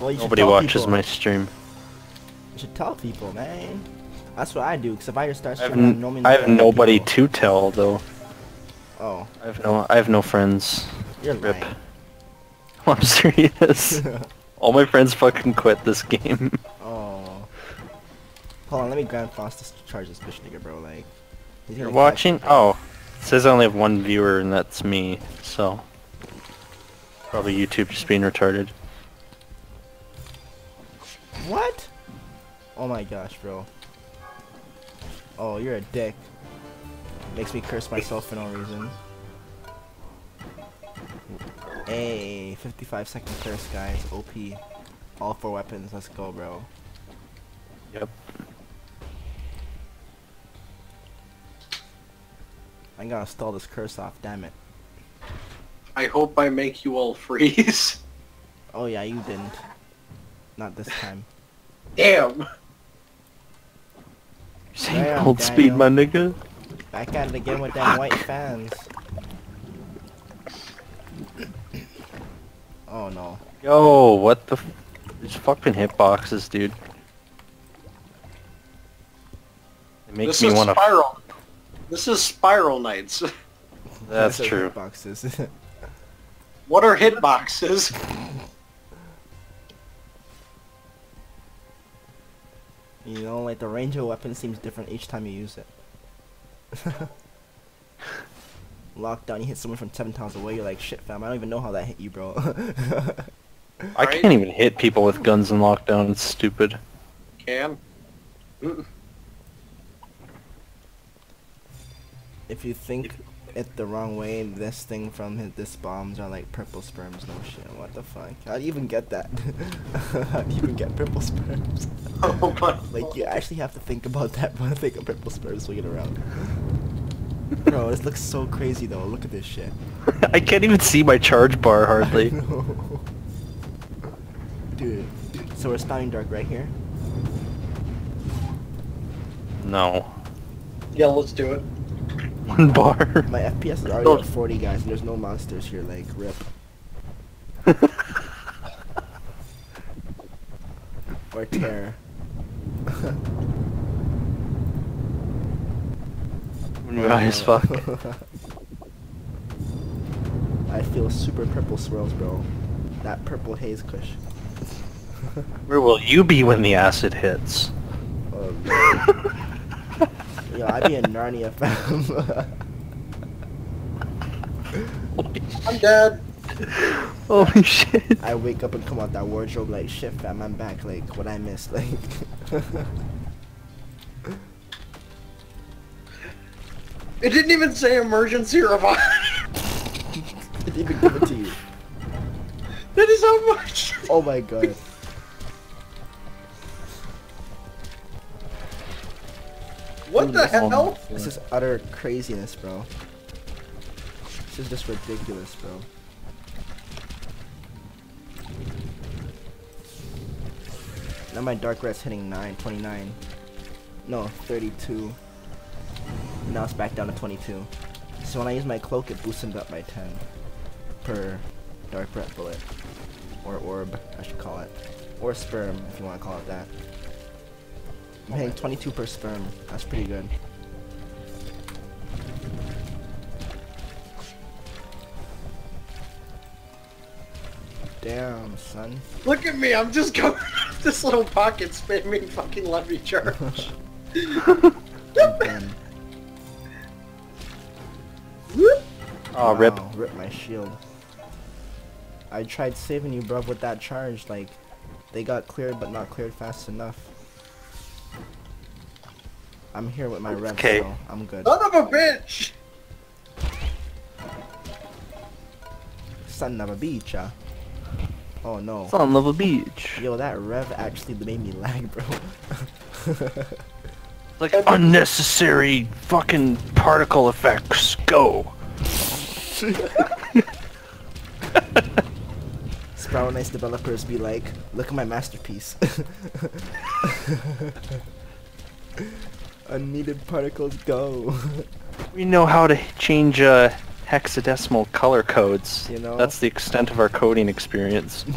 A: Well,
B: Nobody watches
A: people.
B: my stream.
A: You should tell people, man. That's what I do. Cause if I just start
B: I have,
A: streaming,
B: n- I have nobody
A: people.
B: to tell though.
A: Oh,
B: I have no I have no friends.
A: you're
B: Rip.
A: lying.
B: I'm serious. All my friends fucking quit this game.
A: oh. Hold on, let me grab to charge this bitch nigga, bro. Like,
B: You're watching? Oh. It says I only have one viewer and that's me, so. Probably YouTube just being retarded.
A: What? Oh my gosh, bro. Oh, you're a dick. Makes me curse myself for no reason. Hey, 55 second curse, guys. OP. All four weapons. Let's go, bro.
B: Yep.
A: I'm gonna stall this curse off. Damn it.
C: I hope I make you all freeze.
A: Oh yeah, you didn't. Not this time.
C: Damn.
B: You're saying
A: Damn,
B: cold speed, my nigga?
A: Back at it again with them white fans. Oh no.
B: Yo, what the? F These fucking hitboxes, dude. It makes
C: This
B: me
C: is
B: want to.
C: Spiral. This is Spiral Knights.
B: That's
A: Those are
B: true.
A: Boxes.
C: What are hitboxes?
A: you know, like the range of a weapon seems different each time you use it. Lockdown, you hit someone from seven times away. You're like, shit, fam. I don't even know how that hit you, bro.
B: I
C: Right?
B: can't even hit people with guns in lockdown. It's stupid.
C: Can.
A: if you think it the wrong way, this thing from his, this bombs are like purple sperms. No shit. What the fuck? How do you even get that? how do you even get purple sperms?
C: Oh my.
A: Like you actually have to think about that when I think of purple sperms swinging around. Bro, this looks so crazy though. Look at this shit.
B: I can't even see my charge bar hardly.
A: No. Dude, so we're spawning dark right here.
B: no.
C: Yeah, let's do it.
B: One bar.
A: My FPS is already
C: Oh.
A: at 40 guys, and there's no monsters here. Like rip. or terror.
B: High as fuck.
A: I feel super purple swirls, bro. That purple haze kush.
B: Where will you be when the acid hits?
A: Oh, man. Um, Yo, I be in Narnia, fam.
C: I'm dead.
B: Holy shit.
A: I wake up and come out that wardrobe like, shit, fam, I'm back. Like, what I missed, like.
C: It didn't even say emergency revive.
A: It didn't even give it to you.
C: that is how much.
A: Oh my god.
C: What the hell?
A: Um, this is utter craziness, bro. This is just ridiculous, bro. Now my dark red's hitting 9, 29. No, 32. Now it's back down to 22. So when I use my cloak, it boosts him up by 10 per dark red bullet. Or orb, I should call it. Or sperm, if you want to call it that. I'm hitting 22 per sperm. That's pretty good. Damn, son.
C: Look at me. I'm just going this little pocket spamming fucking levy charge.
A: I'm done.
B: Oh, rip.
A: Rip my shield. I tried saving you, bruv, with that charge. Like, they got cleared, but not cleared fast enough. I'm here with my rev,
B: Okay.
A: so I'm good.
C: Son of a bitch.
A: Son of a bitch, ah. Oh no.
B: Son of a Beach.
A: Yo, that rev actually made me lag, bro.
B: Like unnecessary fucking particle effects. Go.
A: Sprout Nice developers be like, look at my masterpiece. Unneeded particles go.
B: We know how to change uh, hexadecimal color codes.
A: You know?
B: That's the extent of our coding experience.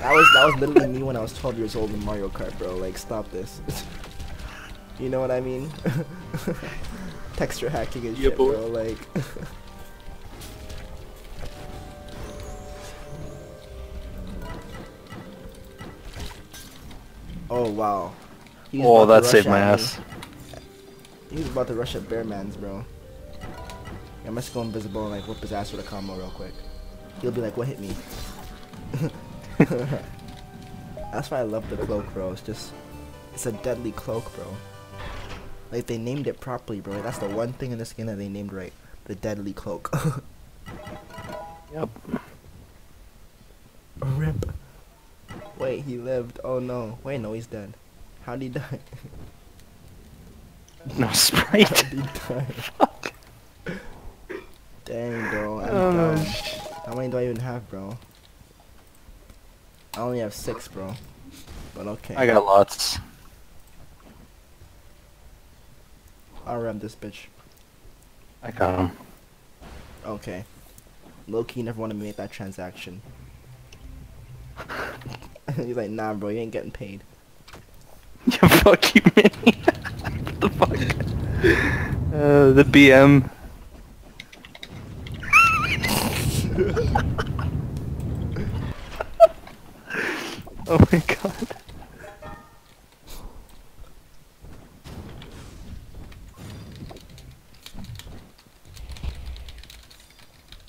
A: That was that was literally me when I was 12 years old in Mario Kart, bro. Like, stop this. you know what I mean? Texture hacking and
C: Yeah,
A: shit,
C: boy.
A: bro. Like, oh wow. He
B: oh, that saved my
A: me.
B: ass.
A: He was about to rush at Bearman's, bro. I must go invisible and like whip his ass with a combo real quick. He'll be like, "What hit me?" That's why I love the cloak, bro. It's just, it's a deadly cloak, bro. Like they named it properly, bro. That's the one thing in this game that they named right. The deadly cloak.
B: Yep.
A: Rip. Wait, he lived. Oh no. Wait, no, he's dead. How'd he die?
B: No sprite.
A: How'd he die?
B: Fuck.
A: Dang, bro. I'm
B: Oh,
A: dumb. How many do I even have, bro? I only have six, bro. But okay.
B: I got lots.
A: I'll rev this bitch.
B: I got him.
A: Okay. Loki never wanted to make that transaction. He's like, nah, bro, you ain't getting paid.
B: Yeah, fuck you, Minnie. what the fuck? Uh, the BM. oh my god.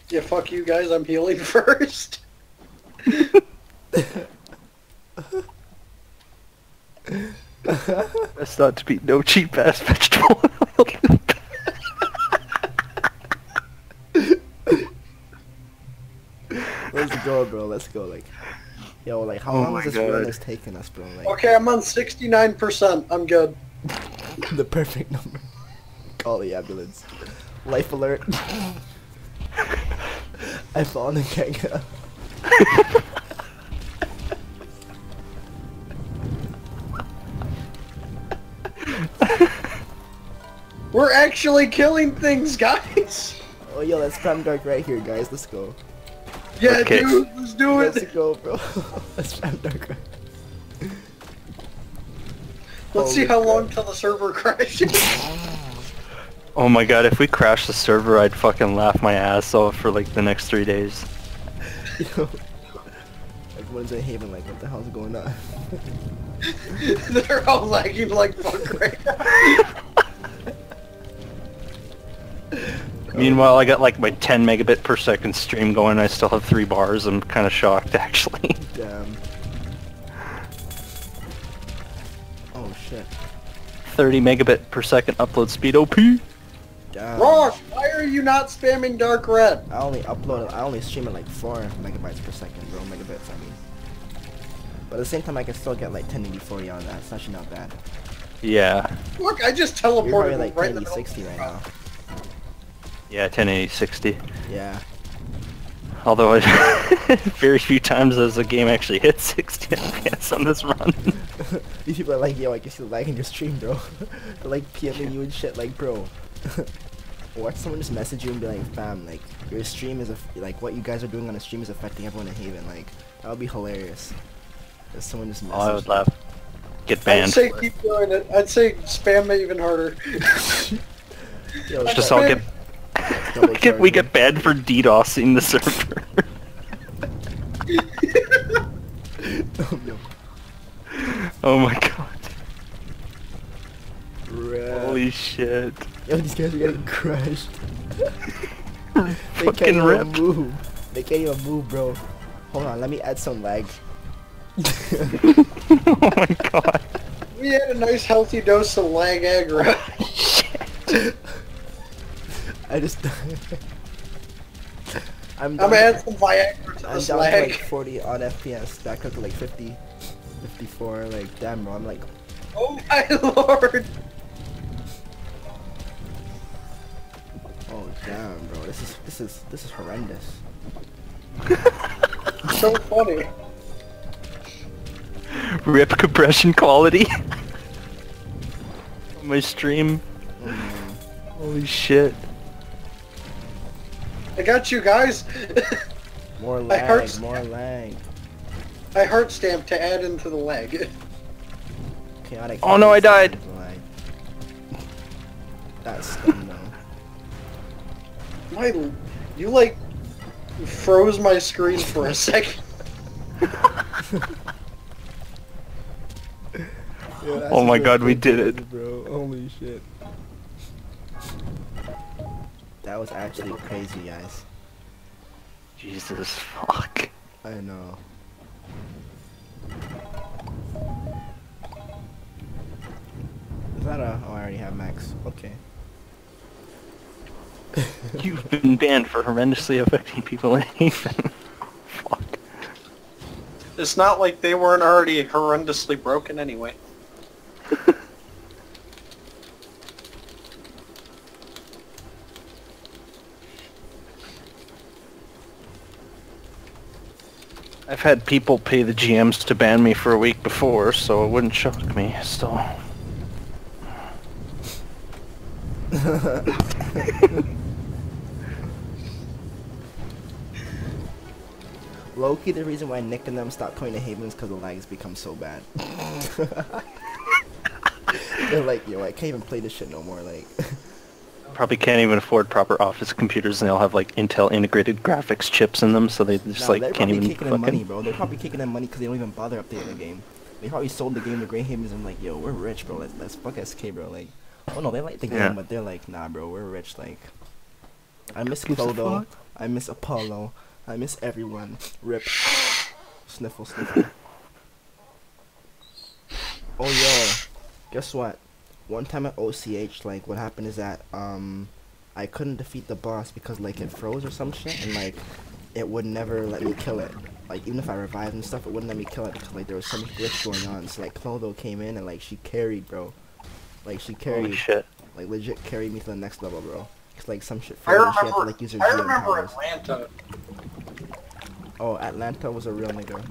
C: Yeah, fuck you guys. I'm healing first.
B: That's not to be no cheap ass vegetable.
A: Let's go, bro. Let's go. Like, yo, like, how
B: Oh
A: long
B: my
A: is this run
B: God.
A: is taking us, bro? Like,
C: Okay, I'm on 69%. I'm good.
A: the perfect number. Call the ambulance. Life alert. I fall in Kenya.
C: We're actually killing things, guys.
A: Oh, yo, let's spam dark right here, guys. Let's go.
C: Yeah,
B: Okay.
C: dude, let's do it!
A: Let's go, bro. let's spam dark.
C: Let's see how
A: crap.
C: long till the server crashes.
B: oh my god, if we crash the server, I'd fucking laugh my ass off for like the next three days.
A: Yo. Everyone's in Haven, like, what the hell's going on?
C: They're all lagging like fuck right now.
B: Meanwhile, I got like my 10 megabit per second stream going. I still have three bars. I'm kind of shocked, actually.
A: Damn. Oh shit.
B: 30 megabit per second upload speed. OP.
A: Damn.
C: Rosh, why are you not spamming dark red?
A: I only upload. I only stream at like four megabytes per second, bro. Megabits, I mean. But at the same time, I can still get like 1080 on that. It's actually not bad.
B: Yeah.
C: Look, I just teleported
A: You're probably
C: teleported
A: like
C: right in
A: 1080 60 right now.
B: Yeah, 1080 60.
A: Yeah.
B: Although I, very few times does the game actually hit 60 FPS on this run.
A: These people are like, yo, I can see the lag in your stream, bro. Like PMing you and shit, like, bro. Watch someone just message you and be like, fam, like, your stream is, aff- like, what you guys are doing on the stream is affecting everyone in Haven. Like, that would be hilarious. If someone just messaged
B: Oh, I would
A: you.
B: laugh. Get banned.
C: I'd say keep doing it. I'd say spam it even harder.
A: Yo,
B: Just
A: start
B: all get,
A: double
B: get we
A: charging.
B: get banned for DDoSing the server.
A: oh, no.
B: oh my god.
A: rap.
B: Holy shit.
A: Yo, these guys are getting crushed. they
B: Fucking
A: can't even
B: ripped.
A: move. They can't even move, bro. Hold on, let me add some lag.
B: oh my god.
C: We had a nice healthy dose of lag aggro.
B: Oh, shit.
A: I just. I'm
C: I'm
A: down,
C: gonna add some Viagra to
A: I'm
C: this
A: down to like 40 on FPS, back up to like 50, 54. Like, damn, bro, I'm like,
C: Oh my lord!
A: oh damn, bro, this is this is this is horrendous.
C: So funny.
B: Rip compression quality. My stream.
A: Oh, man.
B: Holy shit.
C: I got you guys.
A: More
C: I heard
A: lag, more lag.
C: I heart stamp to add into the leg.
A: Chaotic.
B: Oh, no, I died.
A: That's dumb though.
C: My, you like froze my screen for a second.
A: Yeah,
B: Oh my God, we did it.
A: bro. Holy shit. That was actually crazy, guys.
B: Jesus fuck.
A: I know. Is that a? Oh, I already have max. Okay.
B: You've been banned for horrendously affecting people in Haven. Fuck.
C: It's not like they weren't already horrendously broken anyway.
B: I've had people pay the GMs to ban me for a week before, so it wouldn't shock me. Still.
A: Low-key, the reason why Nick and them stopped coming to Haven is because the lag has become so bad. They're like, yo, I can't even play this shit no more. Like,
B: Probably can't even afford proper office computers, and they'll have like Intel integrated graphics chips in them, so they just
A: nah,
B: like
A: they're
B: can't
A: probably kicking them
B: fucking.
A: money, bro. They're probably kicking them money because they don't even bother updating the game. They probably sold the game to Grey and like, yo, we're rich, bro. Let's, let's fuck SK, bro. Like, oh no, they like the game,
B: Yeah.
A: but they're like, nah, bro, we're rich. Like, I miss
B: Gives a Clotho.
A: I miss Apollo. I miss everyone. Rip. Sniffle, sniffle. Oh yo, guess what? One time at OCH, like what happened is that um, I couldn't defeat the boss because like it froze or some shit, and like it would never let me kill it. Like even if I revived and stuff, it wouldn't let me kill it because like there was some glitch going on. So like Clotho came in and like she carried, bro. Like she
B: Holy
A: carried,
B: shit.
A: like legit carried me to the next level, bro. Cause like some shit
C: I
A: froze and she had to
C: remember.
A: like use her
C: I
A: GM
C: remember
A: powers.
C: Atlanta.
A: Oh, Atlanta was a real nigga.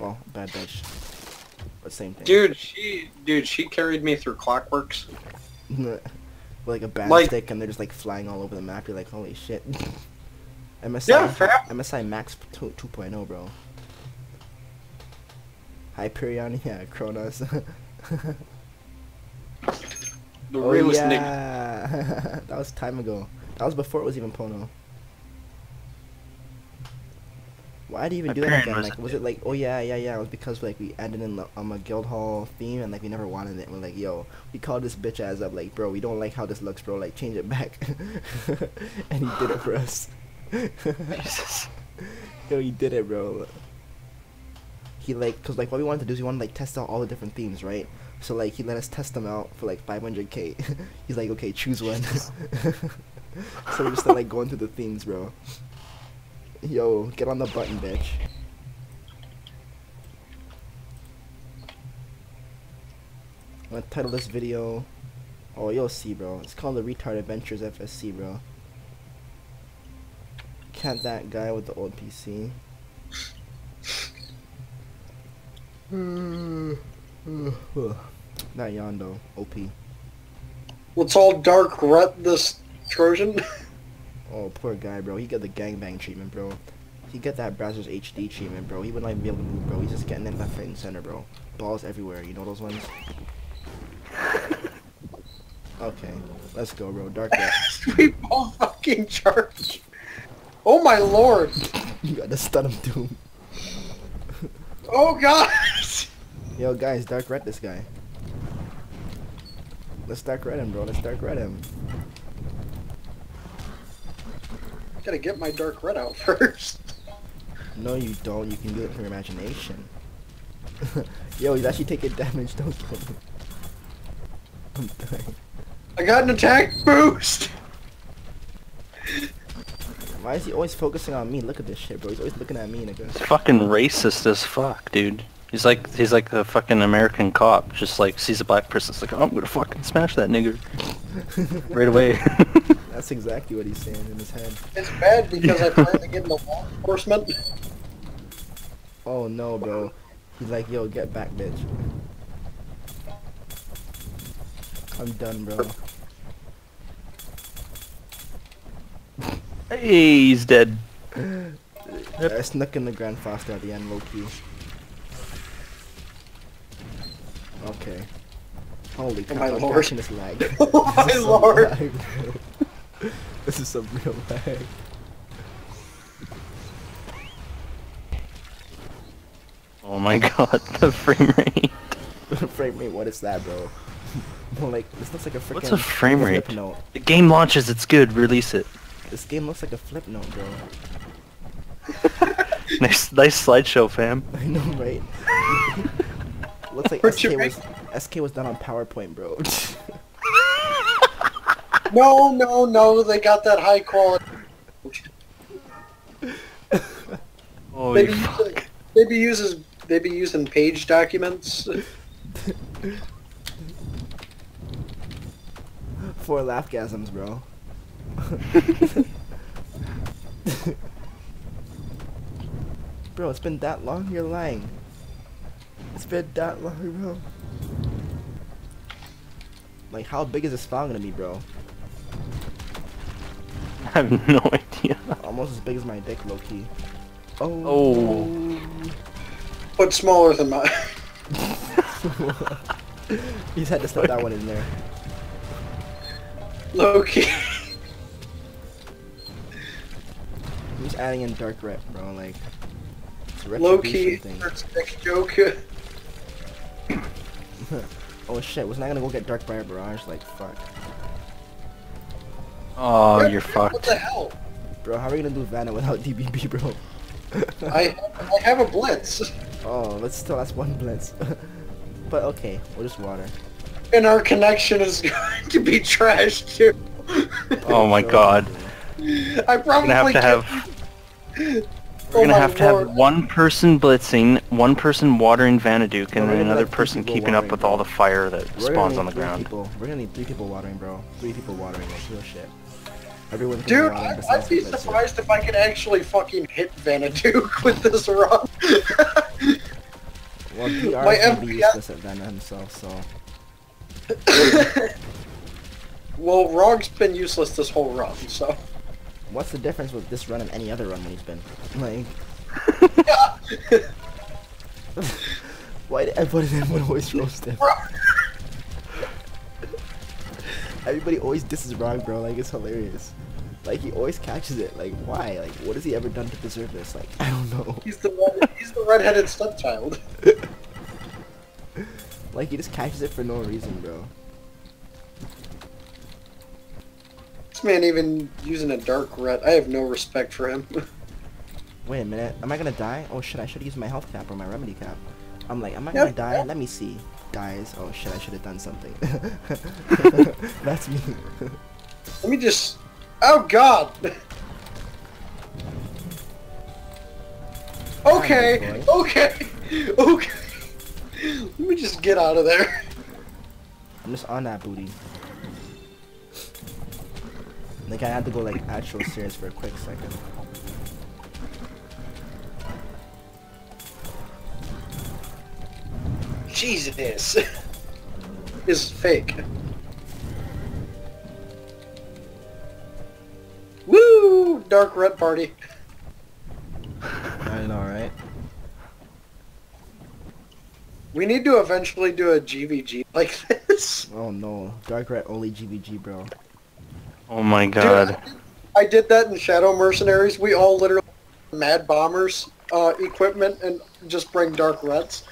A: Well, bad bitch. But same thing.
C: Dude, she dude, she carried me through Clockworks.
A: Like a bad
C: Like-
A: stick and they're just like flying all over the map. You're like, holy shit. MSI,
C: Yeah.
A: MSI Max 2, 2.0, bro. Hyperion, yeah, Kronos.
C: The
A: oh
C: realest nigga.
A: yeah, that was time ago. That was before it was even Pono. Why do you even do that again? Like, was it like, oh yeah, yeah, yeah? It was because like we added in the, um, a guild hall theme and like we never wanted it. We're like, yo, we called this bitch ass up. Like, bro, we don't like how this looks, bro. Like, change it back. and he did it for us. Yo, he did it, bro. He like, cause like what we wanted to do is we wanted to like test out all the different themes, right? So like he let us test them out for like 500k. He's like, okay, choose one. so we just started like going through the themes, bro. Yo, get on the button, bitch. I'm gonna title this video. Oh, you'll see, bro. It's called the Retard Adventures FSC, bro. Can't that guy with the old PC? Not Yondo, OP.
C: Let's all dark ret this Trojan.
A: Oh, poor guy, bro. He got the gangbang treatment, bro. He got that Brazzers HD treatment, bro. He wouldn't even be able to move, bro. He's just getting it left, right, and center, bro. Balls everywhere. You know those ones? Okay, let's go, bro. Dark red.
C: we both fucking charge. Oh my lord.
A: you got the stun of doom.
C: Oh god.
A: Yo, guys, dark red this guy. Let's dark red him, bro. Let's dark red him.
C: Gotta get my dark red out first.
A: No, you don't. You can do it from your imagination. Yo, he's actually taking damage. Don't kill him. I'm dying.
C: I got an attack boost.
A: Why is he always focusing on me? Look at this shit, bro. He's always looking at me, nigga.
B: It's fucking racist as fuck, dude. He's like he's like the fucking American cop, just like sees a black person, it's like, oh, I'm gonna fucking smash that nigger right away.
A: That's exactly what he's saying in his head.
C: It's bad because I plan to get into law enforcement.
A: Oh no, bro. He's like, yo, get back, bitch. I'm done, bro.
B: hey, he's dead.
A: I snuck in the Gran Faust at the end, low key. Okay. Holy crap,
C: my lord.
A: catching this lag.
C: Oh my
A: is some
C: lord.
A: lag, this is some real lag.
B: Oh my god, the frame rate.
A: frame rate, what is that, bro? More like, this looks like a freaking
B: What's a frame
A: flip
B: rate?
A: note.
B: The game launches, it's good, release it.
A: This game looks like a Flipnote, bro.
B: Nice, nice slideshow, fam.
A: I know, right? Looks like SK was SK was done on PowerPoint, bro.
C: No, no, no. They got that high quality.
B: Holy
C: Maybe
B: fuck.
C: using, maybe uses maybe using page documents.
A: Four laughgasms, bro. bro, it's been that long? You're lying. It's been that long, bro. Like, how big is this file gonna be, bro?
B: I have no idea.
A: Almost as big as my dick, low key. Oh.
B: Oh.
C: But smaller than mine.
A: you just had to slip that one in there.
C: Low key.
A: I'm just adding in dark red, bro. Like, it's a
C: Low key.
A: retribution thing.
C: Dick joke.
A: Oh shit, wasn't gonna go get Dark Briar Barrage? Like, fuck.
B: Oh, you're
C: What
B: fucked.
C: the hell?
A: Bro, how are we gonna do Vana without DBB, bro?
C: I I have a blitz.
A: Oh, let's still that's one blitz. but okay, we'll just water.
C: And our connection is going to be trash too.
B: Oh my god.
C: I
B: We're
C: probably
B: gonna have to
C: can't-
B: have
C: Oh
B: we're gonna have to have one person blitzing, one person watering Vanaduke, and
A: we're
B: then another person keeping up with
A: bro.
B: all the fire that
A: We're
B: spawns on the ground.
A: People. We're gonna need three people watering, bro. Three people watering, like real shit. Everyone's gonna
C: Dude, I, I'd be surprised if I could actually fucking hit Vanaduke with this run.
A: Well, DR
C: My
A: is be useless at himself, so
C: well, Rog's been useless this whole run, so.
A: What's the difference with this run and any other run when he's been like? Why did everybody everyone always roast him? Everybody always disses Rog, bro. Like it's hilarious. Like he always catches it. Like why? Like what has he ever done to deserve this? Like I don't know.
C: He's the red, he's the redheaded stepchild.
A: Like he just catches it for no reason, bro.
C: This man even using a dark red. I have no respect for him.
A: Wait a minute. Am I gonna die? Oh shit! I should use my health cap or my remedy cap. I'm like, am I gonna die? Let me see. Dies. Oh shit! I should have done something. That's me.
C: Let me just. Oh God. Okay. Okay. Okay. Let me just get out of there.
A: I'm just on that booty. Like I had to go like actual serious for a quick second.
C: Jesus. This is fake. Woo! Dark red party.
A: I know, right?
C: We need to eventually do a GVG like this.
A: Oh no, Dark Red only GVG, bro.
B: Oh my
C: Dude,
B: god.
C: I did that in Shadow Mercenaries. We all literally Mad Bombers uh, equipment and just bring Dark Reds.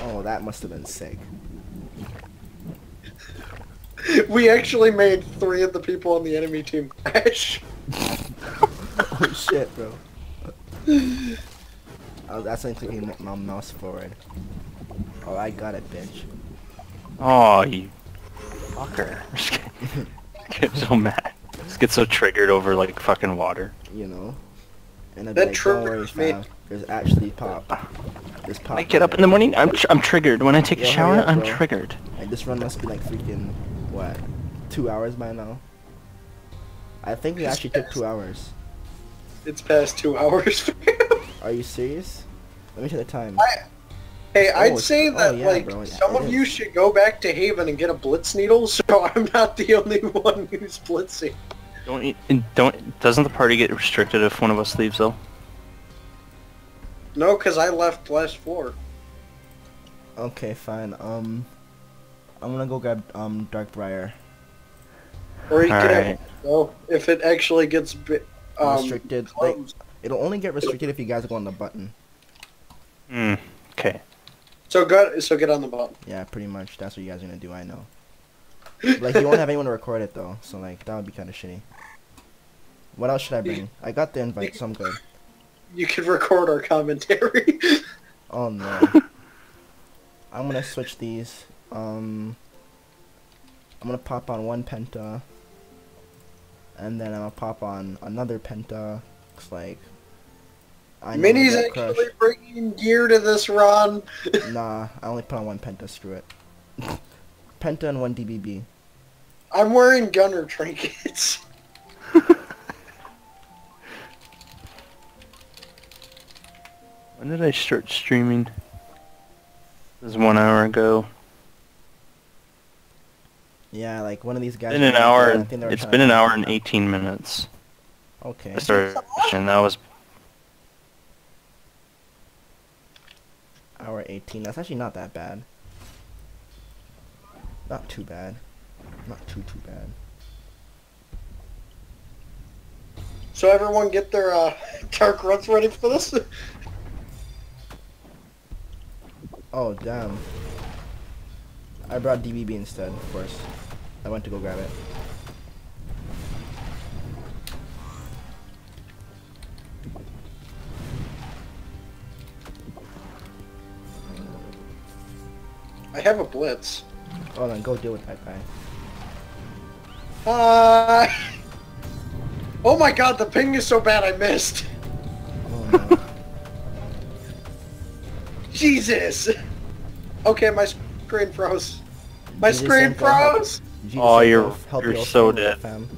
A: Oh, that must have been sick.
C: We actually made three of the people on the enemy team crash.
A: oh shit, bro. I was accidentally clicking my mouse forward. Oh, I got it, bitch.
B: Oh, you fucker. Just get, get so mad. Just get so triggered over like fucking water.
A: You know. And I'd
C: That
A: be like, don't worry,
C: triggers me.
A: fam. There's actually pop. There's pop.
B: I get up in the morning, I'm tr- I'm triggered. When I take a
A: Yo, hurry
B: shower,
A: up,
B: I'm
A: bro.
B: triggered.
A: Like this run must be like freaking what, two hours by now. I think we
C: It's
A: actually took two hours.
C: It's past two hours.
A: Are you serious? Let me check the time.
C: I- hey,
A: Oh,
C: I'd
A: it's-
C: say
A: oh,
C: that
A: yeah,
C: like
A: bro, yeah,
C: some
A: it
C: of you should go back to Haven and get a Blitz needle, so I'm not the only one who's blitzing.
B: Don't you- don't doesn't the party get restricted if one of us leaves though?
C: No, because I left last floor.
A: Okay, fine. Um, I'm gonna go grab um Darkbriar.
C: Or you can
B: right.
C: have if it actually gets bi- um,
A: Restricted, like- It'll only get restricted if you guys go on the button.
B: Hmm. Okay.
C: So go, so get on the button.
A: Yeah, pretty much. That's what you guys are gonna do. I know. Like you won't have anyone to record it though, so like that would be kind of shitty. What else should I bring? I got the invite, so I'm good.
C: You could record our commentary.
A: Oh no. I'm gonna switch these Um, I'm gonna pop on one penta, and then I'm gonna pop on another penta. Looks like. I know
C: Minnie's
A: I got
C: actually bringing gear to this run.
A: Nah, I only put on one penta. Screw it. penta and one DBB.
C: I'm wearing gunner trinkets.
B: When did I start streaming? It was one hour ago.
A: Yeah, like one of these guys.
B: Been an hour.
A: "Oh, I
B: and-
A: think they were
B: It's
A: trying
B: been an hour and 18 minutes.
A: Okay.
B: I started watching. That was
A: Hour 18. That's actually not that bad. Not too bad. Not too too bad.
C: So everyone get their uh, dark runs ready for this.
A: Oh damn. I brought DBB instead, of course. I went to go grab it.
C: I have a blitz.
A: Oh then go deal with that guy.
C: Hi. Oh my god, the ping is so bad I missed.
A: Oh no.
C: Jesus. Okay, my screen froze. My
A: You just
C: screen froze.
B: Oh, you're-
A: help- help
B: you're so dead.
A: Fam?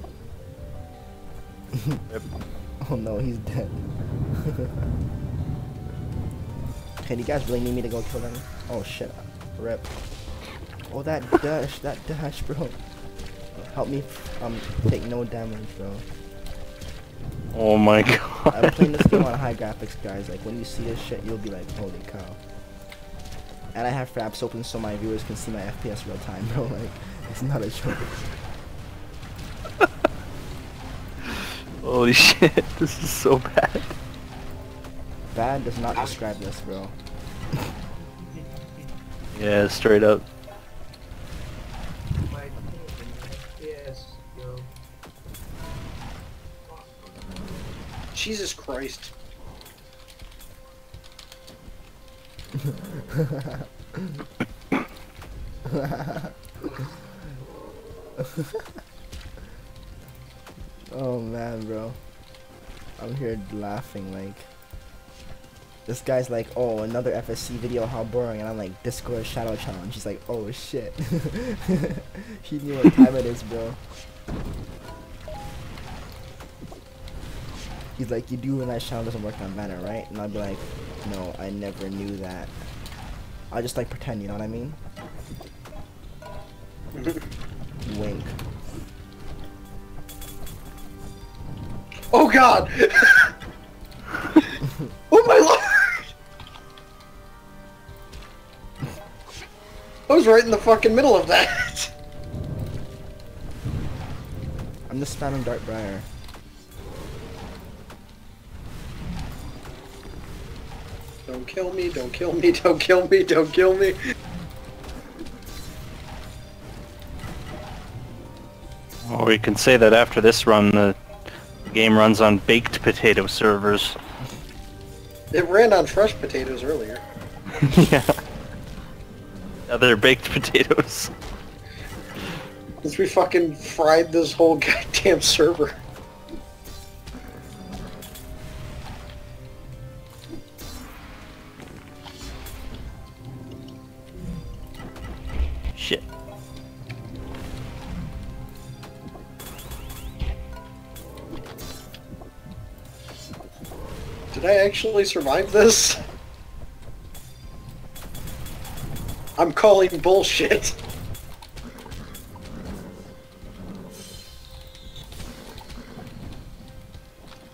A: oh no, he's dead. okay, do you guys really need me to go kill them? Oh shit. Rip. Oh that dash, that dash, bro. Help me um take no damage, bro.
B: Oh my god.
A: I'm playing this game on high graphics, guys. Like when you see this shit, you'll be like, holy cow. And I have fraps open so my viewers can see my FPS real time, bro. Like it's not a joke.
B: Holy shit. This is so bad.
A: Bad does not describe this, bro.
B: Yeah, straight up.
E: Yes.
C: Jesus Christ.
A: Oh man, bro. I'm here laughing like. This guy's like, oh, another FSC video, how boring. And I'm like, Discord Shadow Challenge. He's like, oh shit. he knew what time it is, bro. He's like, you do realize Shadow doesn't work on banner, right? And I'll be like, no, I never knew that. I just like pretend, you know what I mean? Wink.
C: Oh god! oh my lord! I was right in the fucking middle of that.
A: I'm just spamming Dark Briar.
C: Don't kill me, don't kill me, don't kill me, don't kill me.
B: Or we can say that after this run, the game runs on baked potato servers.
C: It ran on fresh potatoes earlier.
B: yeah. Other baked potatoes.
C: Because we fucking fried this whole goddamn server.
B: Shit.
C: Did I actually survive this? I'm calling bullshit.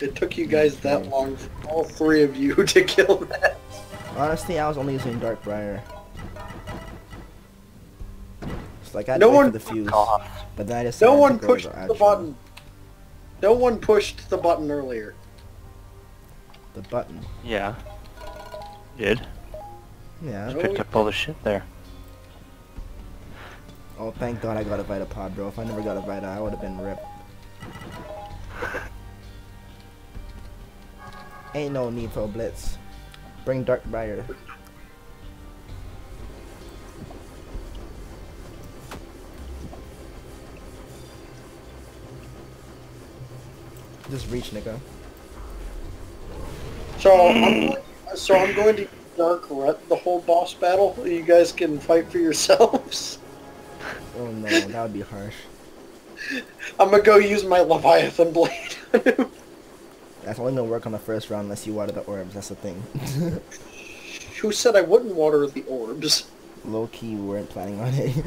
C: It took you guys that long for all three of you to kill that.
A: Honestly, I was only using Dark Briar. It's like I had
C: No
A: to
C: one-
A: the fuse,
B: Cough.
A: but then I decided
C: No
A: to
C: one
A: go
C: pushed
A: with
C: the
A: actual-
C: button. No one pushed the button earlier.
A: The button.
B: Yeah. Did.
A: Yeah.
C: Just
B: Picked up all the shit there.
A: Oh, thank God I got a Vita Pod, bro. If I never got a Vita, I would have been ripped. Ain't no need for a Blitz. Bring Dark Briar. Just reach, nigga.
C: So I'm going, so I'm going to Dark Rut the whole boss battle. You guys can fight for yourselves.
A: Oh no, that would be harsh.
C: I'm gonna go use my Leviathan blade.
A: That's only gonna work on the first round unless you water the orbs. That's the thing.
C: Who said I wouldn't water the orbs?
A: Low key, we weren't planning on it. You're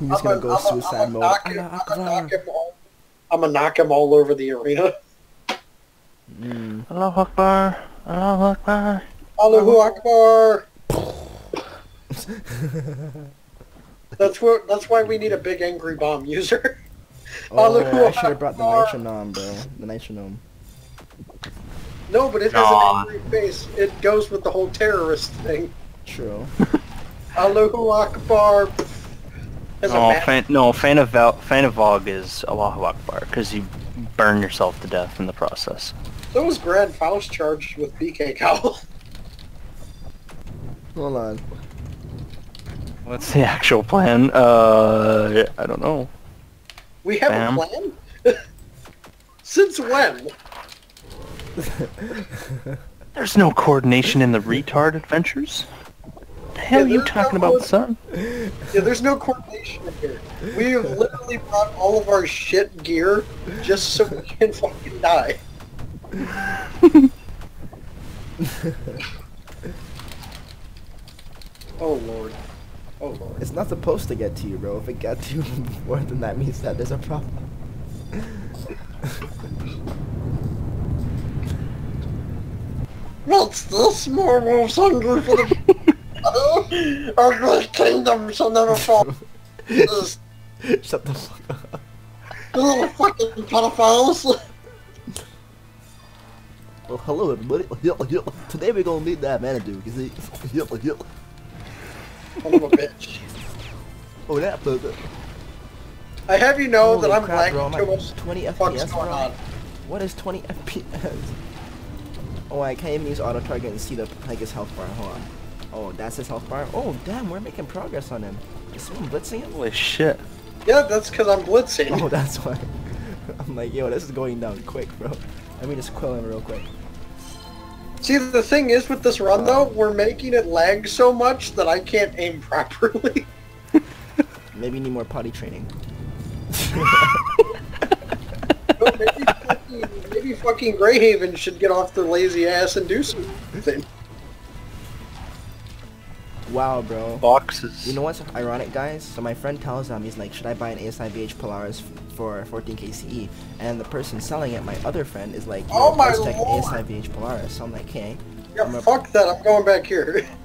C: I'm
A: just gonna
C: gonna-
A: go
C: I'm
A: suicide
C: I'm
A: mode.
C: gonna knock him- I'm gonna knock him all- I'm gonna knock him all over the arena.
A: Mm.
B: Allahu Akbar. Allahu Akbar.
C: Allahu Akbar. That's what. That's why we need a big angry bomb user.
A: Oh,
C: Allahu
A: I should have brought the
C: Akbar.
A: nitronome, bro. The nitronome.
C: No, but it has
B: Aw.
C: an angry face. It goes with the whole terrorist thing.
A: True.
C: Allahu Akbar. As
B: Oh, fan, no, fan of Val, Fang of Vog is Allahu Akbar because you burn yourself to death in the process.
C: So was Gran Faust charged with BK Cowl.
A: Hold on.
B: What's the actual plan? Uh, I don't know.
C: We have
B: Bam.
C: a plan? Since when?
B: There's no coordination in the retard adventures. The hell
C: Yeah,
B: are you talking
C: no
B: about, son?
C: Yeah, there's no coordination here. We have literally brought all of our shit gear just so we can fucking die. oh lord. Oh lord.
A: It's not supposed to get to you, bro. If it gets to you more than that means that there's a problem.
C: What's this? More wolves hungry for the... Our great kingdom shall never fall.
A: Shut the fuck up.
C: little fucking pedophiles.
A: Well, hello everybody. Today we're gonna meet that manager. You see?
C: Son of a bitch.
A: Oh, that burger.
C: I have you know that I'm
A: crap,
C: lagging
A: I'm
C: too much.
A: 20
C: What's
A: FPS,
C: going on?
A: What is 20 FPS? Oh, I can't even use auto target and see the like his health bar. Hold on. Oh, that's his health bar. Oh, damn, we're making progress on him. Is someone blitzing him?
B: Holy shit.
C: Yeah, that's because I'm blitzing.
A: Oh, that's why. I'm like, yo, this is going down quick, bro. Let me just quill him real quick.
C: See, the thing is with this run though, we're making it lag so much that I can't aim properly.
A: Maybe you need more potty training.
C: No, maybe, fucking, maybe fucking Greyhaven should get off their lazy ass and do something.
A: Wow, bro.
B: Boxes.
A: You know what's ironic, guys? So my friend tells him, he's like, should I buy an ASIVH Polaris for 14k CE? E?" And the person selling it, my other friend, is like,
C: Oh my
A: let's check
C: lord.
A: ASIVH Polaris. So I'm like, okay.
C: Yeah,
A: I'm a-
C: fuck that, I'm going back here.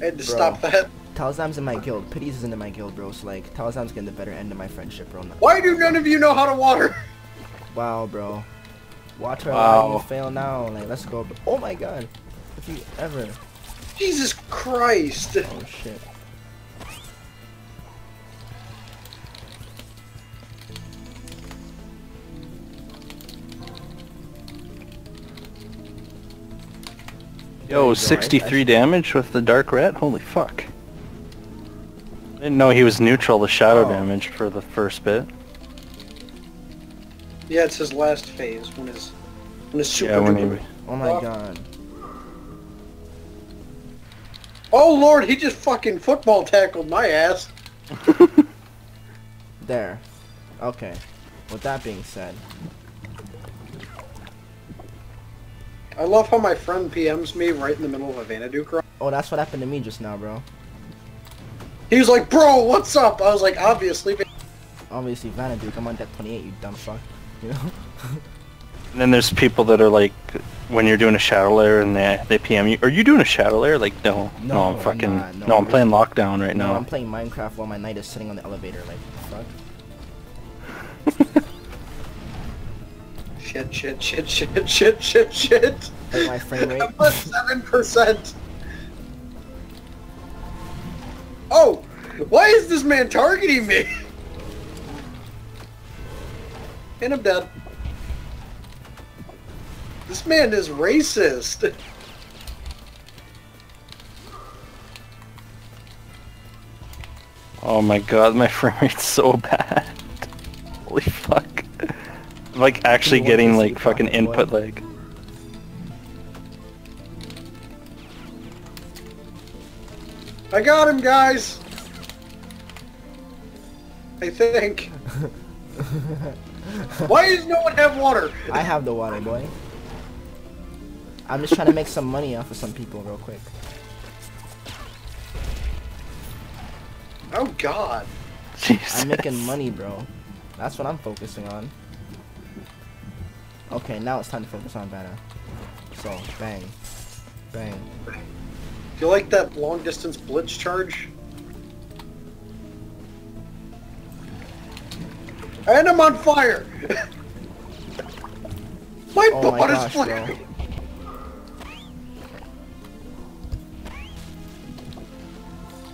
C: I had to
A: Bro.
C: stop that.
A: Talzam's in my guild. Pities isn't in my guild, bro. So like, Talzam's getting the better end of my friendship, bro.
C: Why do none of you know how to water?
A: Wow, bro. Water,
B: Wow.
A: wow. you fail now. Like, let's go. Oh my god. If you ever.
C: Jesus Christ.
A: Oh shit.
B: Yo, 63
A: I-
B: damage with the Dark Rat? Holy fuck. I didn't know he was neutral to shadow
A: Oh.
B: damage for the first bit.
C: Yeah, it's his last phase when his when his super
B: Yeah, when he...
A: Oh my
C: Oh.
A: god.
C: Oh lord, he just fucking football tackled my ass.
A: There. Okay. With that being said,
C: I love how my friend PMs me right in the middle of a Vanaduke run.
A: oh, that's what happened to me just now, bro.
C: He was like, bro, what's up? I was like, obviously.
A: Obviously, Vanaduke, I'm on deck 28, you dumb fuck. You know?
B: And then there's people that are like, when you're doing a shadow layer and they, they PM you, are you doing a shadow layer? Like, no, no,
A: No,
B: I'm
A: I'm
B: fucking,
A: not, no,
B: no, I'm
A: I'm
B: playing lockdown right
A: no,
B: now.
A: I'm playing Minecraft while my knight is sitting on the elevator, like, fuck.
C: Shit, shit, shit, shit, shit, shit, shit.
A: Like my frame rate.
C: I'm at seven percent. Oh, why is this man targeting me? And I'm dead. This man is racist.
B: Oh my god, my frame rate's so bad. Holy fuck. I'm like actually getting like fucking
A: fucking
B: input
A: boy.
B: lag.
C: I got him, guys. I think. Why does no one have water?
A: I have the water, boy. I'm just trying to make some money off of some people real quick.
C: Oh God.
B: Jesus.
A: I'm making money, bro. That's what I'm focusing on. Okay, now it's time to focus on banner. So, bang. Bang. Bang.
C: Do you like that long distance blitz charge? And I'm on fire! my
A: Oh my
C: butt is
A: gosh, bro.
C: flaming!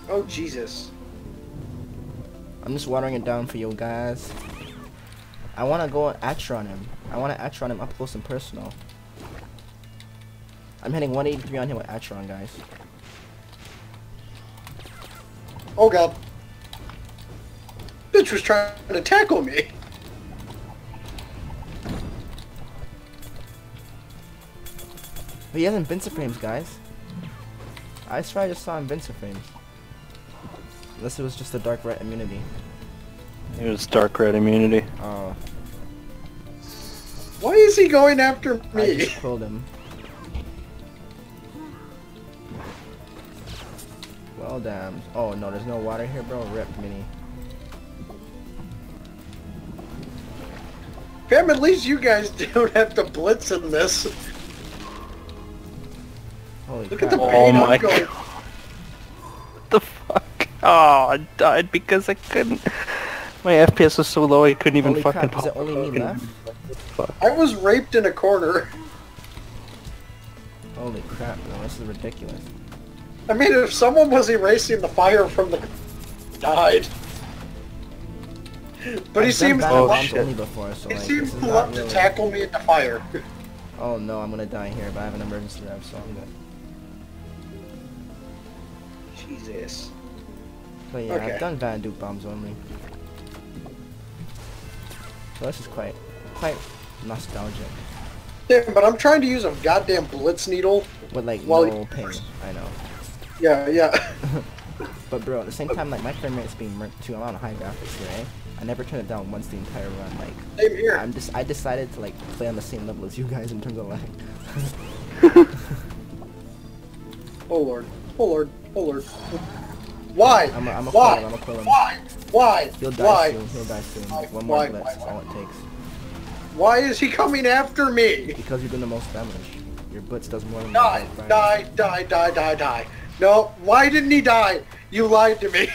C: Oh Jesus.
A: I'm just watering it down for you guys. I want to go at on him. I want to at on him up close and personal. I'm hitting 183 on him with Atron, guys.
C: Oh God. Bitch was trying to tackle me.
A: But he has Invincible frames, guys. I swear I just saw Invincible frames. Unless it was just a dark red immunity.
B: It was dark red immunity.
A: Oh,
C: Why is he going after me?
A: I
C: me?
A: just killed him. Well, damn. Oh no, there's no water here, bro. Rip, mini.
C: Fam, at least you guys don't have to blitz in this.
A: Holy
C: Look
A: crap.
C: at the
B: Oh
C: pain
B: my
C: I'm going.
B: god. What the fuck? Oh, I died because I couldn't. My FPS was so low I couldn't even
A: Holy
B: fucking.
A: crap, is it only me left?
B: Fuck.
C: I was raped in a corner.
A: Holy crap, bro. This is ridiculous.
C: I mean, if someone was erasing the fire from the... died. But he
A: I've done
C: seems
A: battle
B: Oh,
A: only before, so
C: he
A: like,
C: seems
A: this is
C: to
A: not
C: love to tackle me in the fire.
A: Oh no, I'm gonna die here, but I have an emergency rev, so I'm good.
C: Jesus.
A: But yeah,
C: Okay.
A: I've done Van Duke bombs only. So this is quite, quite nostalgic.
C: Yeah, but I'm trying to use a goddamn blitz needle.
A: With like
C: Well,
A: no pain, I know.
C: Yeah, yeah.
A: But bro, at the same time, like my frame rate's being murked too. I'm on high graphics here, eh? I never turned it down once the entire run. Like,
C: Same here.
A: I'm just, I decided to like play on the same level as you guys in terms of lag.
C: Oh lord. Oh lord. Oh lord. Why?
A: I'm a, I'm a
C: Why?
A: kill him, I'm a kill him.
C: Why? Why?
A: He'll die
C: Why?
A: soon. He'll die soon.
C: Why?
A: One more
C: Why?
A: blitz
C: Why?
A: is all it takes.
C: Why is he coming after me?
A: Because you're doing the most damage. Your blitz does more than
C: Die, die, die, die, die, die. No, why didn't he die? You lied to me.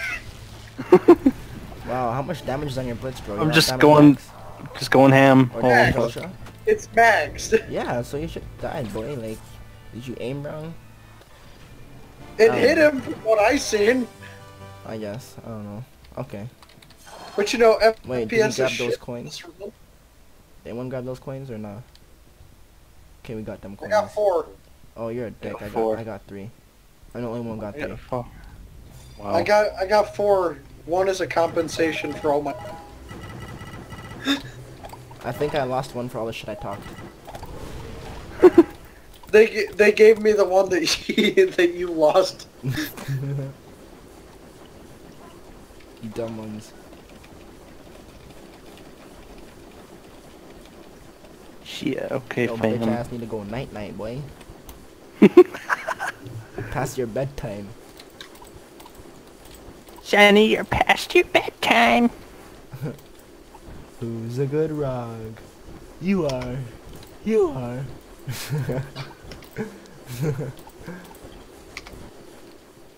A: Wow, how much damage is on your blitz, bro?
B: I'm
A: You're not
B: just going-
A: max?
B: Just going ham.
A: Or
C: Max.
A: ultra?
C: it's maxed.
A: Yeah, so you should die, boy. Like, did you aim wrong?
C: It
A: Um,
C: hit him from what I seen.
A: I guess. I don't know. Okay.
C: But you know, FPS
A: Wait, did we
C: is
A: grab those coins? Anyone grab those coins or not? Okay, we got them
C: I
A: coins.
C: got four.
A: Oh, you're a dick.
B: got
A: I got,
B: four.
A: I got three. I'm the only one who got
C: I got
A: three.
B: Fuck. Wow.
C: I got I got four. One is a compensation for all my.
A: I think I lost one for all the shit I talked.
C: They they gave me the one that you, that you lost.
A: You dumb ones.
B: Yeah, okay,
A: Yo, bitch
B: fam.
A: ass need to go night night, boy. Past your bedtime.
B: Johnny, you're past your bedtime.
A: Who's a good rug? You are. You are.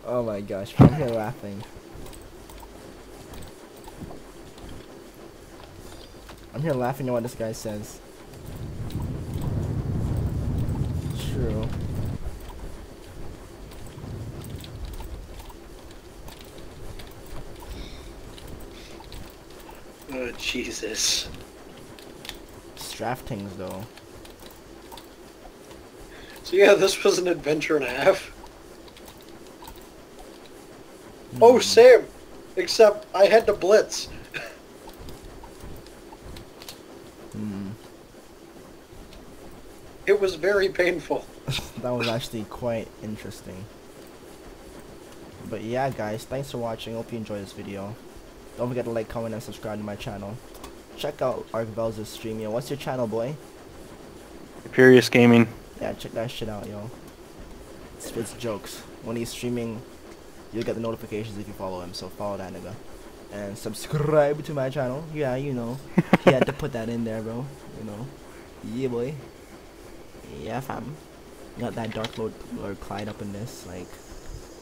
A: oh my gosh, I'm here laughing. I'm here laughing at what this guy says. True.
C: Oh Jesus.
A: Straftings though.
C: So yeah, this was an adventure and a half. Oh,
A: Hmm.
C: Sam. Except I had to blitz. It was very painful.
A: that was actually quite interesting. But yeah, guys, thanks for watching. Hope you enjoyed this video. Don't forget to like, comment, and subscribe to my channel. Check out Arcbell's stream, yo. What's your channel, boy?
B: Furious Gaming.
A: Yeah, check that shit out, yo. It's, it's jokes. When he's streaming, you'll get the notifications if you follow him, so follow that nigga. And subscribe to my channel. Yeah, you know. he had to put that in there, bro. You know. Yeah, boy. Yeah, fam. Got that Dark Lord, Lord Clyde up in this, like,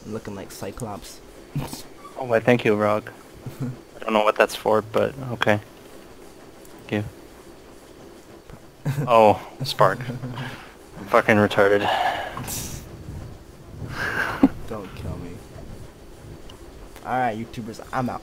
A: looking like Cyclops.
B: Oh, why thank you, Rog. I don't know what that's for, but okay. Thank you. Oh, Spark. I'm fucking retarded.
A: Don't kill me. Alright, YouTubers, I'm out.